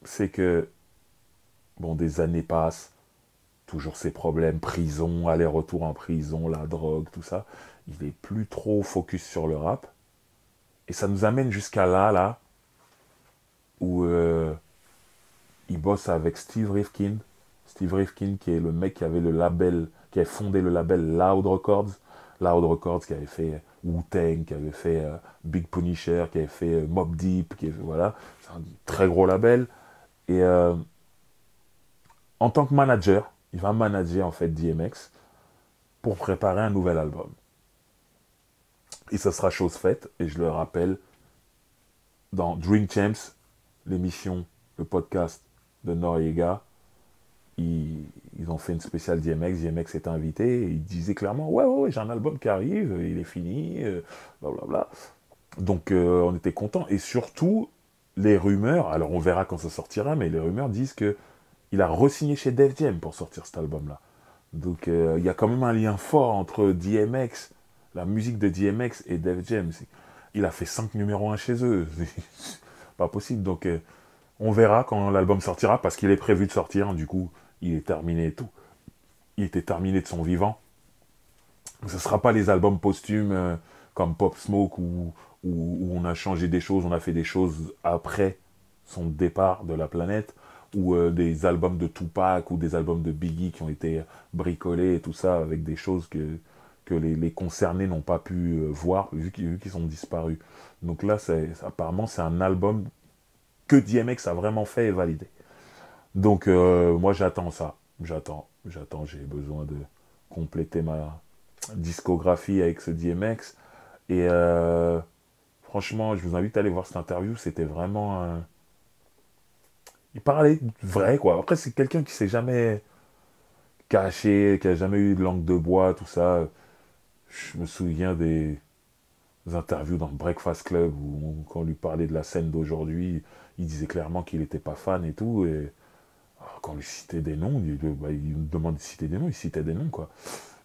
c'est que, bon, des années passent, toujours ces problèmes, prison, aller-retour en prison, la drogue, tout ça. Il est plus trop focus sur le rap. Et ça nous amène jusqu'à là, là, où euh, il bosse avec Steve Rifkin. Steve Rifkin, qui est le mec qui avait le label, qui a fondé le label Loud Records. Loud Records, qui avait fait Wu-Tang, qui avait fait euh, Big Punisher, qui avait fait euh, Mob Deep, qui voilà, c'est un très gros label. Et en tant que manager, il va manager en fait DMX pour préparer un nouvel album. Et ça sera chose faite, et je le rappelle, dans Dream Champs, l'émission, le podcast de Noriega, ils, ont fait une spéciale DMX, DMX est invité, et il disait clairement, ouais, ouais, j'ai un album qui arrive, il est fini, blablabla. Euh, Donc euh, on était content, et surtout, les rumeurs, alors on verra quand ça sortira, mais les rumeurs disent que il a re-signé chez Def Jam pour sortir cet album-là. Donc euh, il y a quand même un lien fort entre DMX, la musique de DMX et Def Jam. Il a fait 5 numéros 1 chez eux. pas possible. Donc euh, on verra quand l'album sortira, parce qu'il est prévu de sortir. Du coup, il est terminé et tout. Il était terminé de son vivant. Ce ne sera pas les albums posthumes euh, comme Pop Smoke où, où on a changé des choses, on a fait des choses après son départ de la planète ou euh, des albums de Tupac ou des albums de Biggie qui ont été bricolés et tout ça avec des choses que, que les, concernés n'ont pas pu euh, voir vu qu'ils ont disparu. Donc là, apparemment, c'est un album que DMX a vraiment fait et validé. Donc euh, moi, j'attends ça. J'attends. J'attends. J'ai besoin de compléter ma discographie avec ce DMX. Et franchement, je vous invite à aller voir cette interview. C'était vraiment un il parlait vrai, quoi. Après, c'est quelqu'un qui s'est jamais caché, qui a jamais eu de langue de bois, tout ça. Je me souviens des, interviews dans Breakfast Club où, quand on lui parlait de la scène d'aujourd'hui, il disait clairement qu'il n'était pas fan et tout. Et ah, quand on lui citait des noms, il, bah, il demande de citer des noms, il citait des noms, quoi.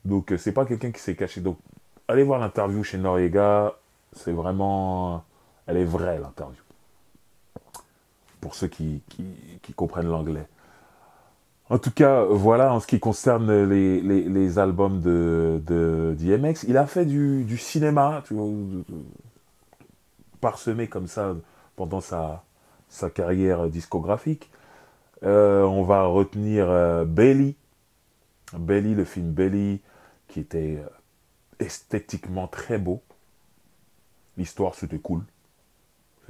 Donc, euh, c'est pas quelqu'un qui s'est caché. Donc, allez voir l'interview chez Noriega. C'est vraiment. Elle est vraie, l'interview pour ceux qui, comprennent l'anglais. En tout cas, voilà, en ce qui concerne les, albums de, DMX, il a fait du, cinéma, parsemé comme ça pendant sa, carrière discographique. Euh, on va retenir euh, Belly, le film Belly, qui était euh, esthétiquement très beau. L'histoire, c'était cool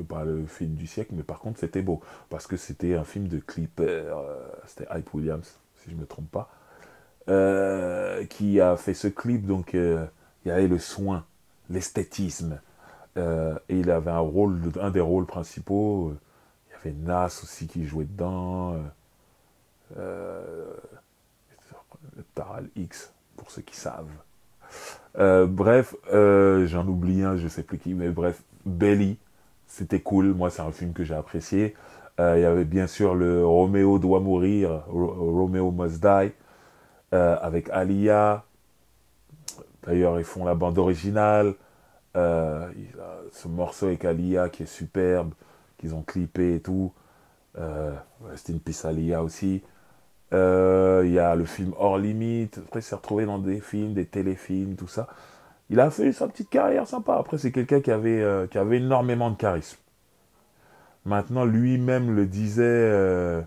pas le film du siècle, mais par contre c'était beau, parce que c'était un film de clipper, euh, c'était Hype Williams, si je ne me trompe pas, euh, qui a fait ce clip, donc euh, il y avait le soin, l'esthétisme, et il avait un rôle, un des rôles principaux, il y avait Nas aussi qui jouait dedans, Taral X, pour ceux qui savent. bref, j'en oublie un, je sais plus qui, mais bref, Belly, c'était cool. Moi, c'est un film que j'ai apprécié. Euh, il y avait bien sûr le Roméo doit mourir, Roméo must die, euh, avec Alia. D'ailleurs, ils font la bande originale. Euh, ce morceau avec Alia qui est superbe, qu'ils ont clippé et tout. C'était une piste Alia aussi. Il y a le film Hors Limite. Après, s'est retrouvé dans des films, des téléfilms, tout ça il a fait sa petite carrière sympa. Après, c'est quelqu'un qui avait, euh, qui avait énormément de charisme. Maintenant, lui-même le disait. Euh,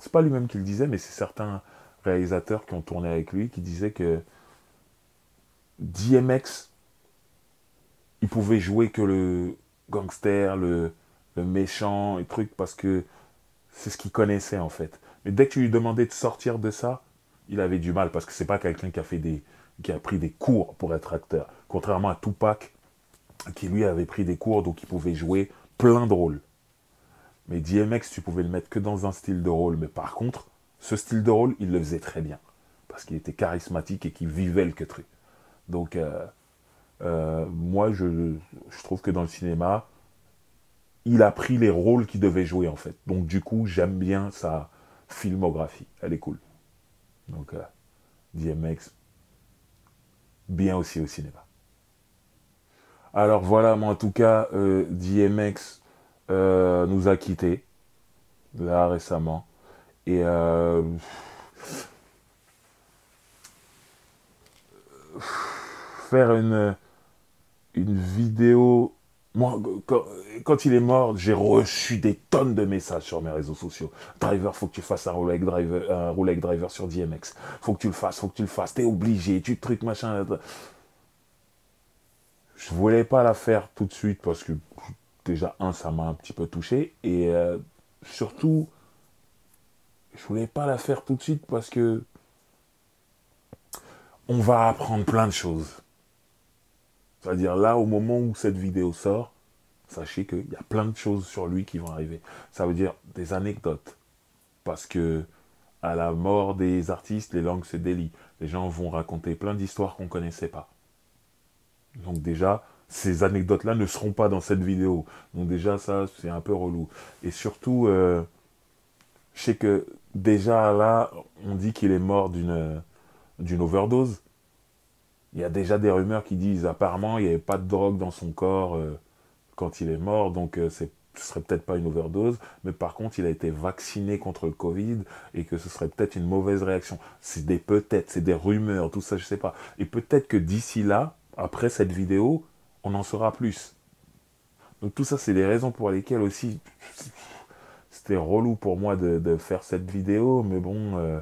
c'est pas lui-même qui le disait, mais c'est certains réalisateurs qui ont tourné avec lui qui disaient que DMX, il pouvait jouer que le gangster, le, méchant et trucs parce que c'est ce qu'il connaissait en fait. Mais dès que tu lui demandais de sortir de ça, il avait du mal parce que c'est pas quelqu'un qui a fait des, qui a pris des cours pour être acteur. Contrairement à Tupac, qui lui avait pris des cours, donc il pouvait jouer plein de rôles. Mais DMX, tu pouvais le mettre que dans un style de rôle. Mais par contre, ce style de rôle, il le faisait très bien. Parce qu'il était charismatique et qu'il vivait le truc. Donc, euh, euh, moi, je, je, trouve que dans le cinéma, il a pris les rôles qu'il devait jouer, en fait. Donc, du coup, j'aime bien sa filmographie. Elle est cool. Donc, euh, DMX, bien aussi au cinéma. Alors voilà, moi en tout cas, euh, DMX euh, nous a quittés, là récemment. Et euh, faire une, une vidéo. Moi, quand, il est mort, j'ai reçu des tonnes de messages sur mes réseaux sociaux. Driver, faut que tu fasses un roulette driver, un driver sur DMX. Faut que tu le fasses, faut que tu le fasses. T'es obligé, tu truc machin. Je voulais pas la faire tout de suite parce que déjà un, ça m'a un petit peu touché et euh, surtout, je voulais pas la faire tout de suite parce que on va apprendre plein de choses. C'est-à-dire là, au moment où cette vidéo sort, sachez qu'il y a plein de choses sur lui qui vont arriver. Ça veut dire des anecdotes. Parce que à la mort des artistes, les langues se délient. Les gens vont raconter plein d'histoires qu'on ne connaissait pas. Donc déjà, ces anecdotes-là ne seront pas dans cette vidéo. Donc déjà, ça, c'est un peu relou. Et surtout, euh, je sais que déjà là, on dit qu'il est mort d'une d'une overdose il y a déjà des rumeurs qui disent apparemment il n'y avait pas de drogue dans son corps euh, quand il est mort, donc euh, c'est ce serait peut-être pas une overdose, mais par contre, il a été vacciné contre le Covid et que ce serait peut-être une mauvaise réaction. C'est des peut-être, c'est des rumeurs, tout ça, je sais pas. Et peut-être que d'ici là, après cette vidéo, on en saura plus. Donc tout ça, c'est des raisons pour lesquelles aussi c'était relou pour moi de, faire cette vidéo, mais bon, euh,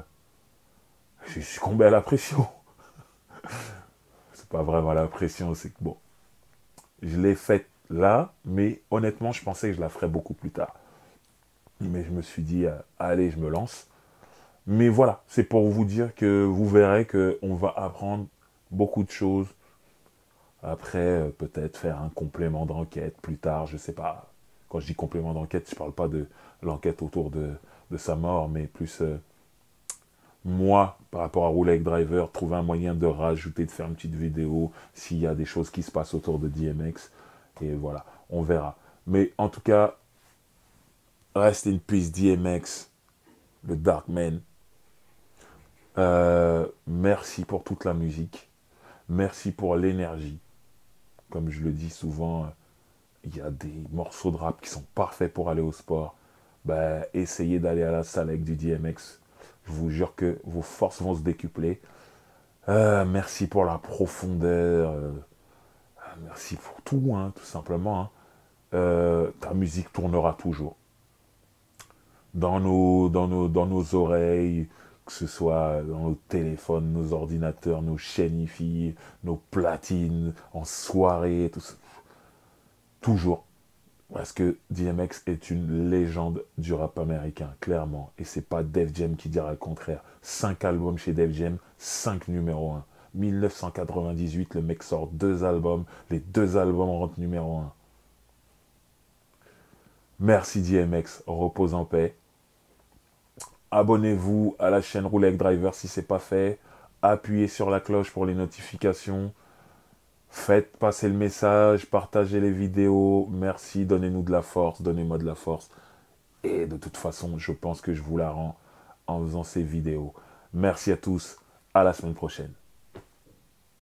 j'ai succombé à la pression pas vraiment la pression, c'est que bon, je l'ai faite là, mais honnêtement, je pensais que je la ferais beaucoup plus tard. Mais je me suis dit, euh, allez, je me lance. Mais voilà, c'est pour vous dire que vous verrez qu'on va apprendre beaucoup de choses. Après, euh, peut-être faire un complément d'enquête plus tard, je sais pas. Quand je dis complément d'enquête, je parle pas de l'enquête autour de, sa mort, mais plus euh, moi, par rapport à Roulette Driver, trouver un moyen de rajouter, de faire une petite vidéo s'il y a des choses qui se passent autour de DMX. Et voilà, on verra. Mais en tout cas, reste in peace DMX, le Dark Man. Euh, merci pour toute la musique. Merci pour l'énergie. Comme je le dis souvent, il y a des morceaux de rap qui sont parfaits pour aller au sport. Ben, essayez d'aller à la salle avec du DMX je vous jure que vos forces vont se décupler. Euh, merci pour la profondeur. Euh, merci pour tout, hein, tout simplement. Hein. Euh, ta musique tournera toujours. Dans nos, oreilles, que ce soit dans nos téléphones, nos ordinateurs, nos chaînes nos platines, en soirée, tout ça. Toujours. Parce que DMX est une légende du rap américain, clairement. Et c'est pas Def Jam qui dira le contraire. 5 albums chez Def Jam, 5 numéro 1. 1998, le mec sort deux albums. Les deux albums rentrent numéro 1. Merci DMX, repose en paix. Abonnez-vous à la chaîne Roulette Driver si ce n'est pas fait. Appuyez sur la cloche pour les notifications. Faites passer le message, partagez les vidéos. Merci, donnez-nous de la force, donnez-moi de la force. Et de toute façon, je pense que je vous la rends en faisant ces vidéos. Merci à tous, à la semaine prochaine.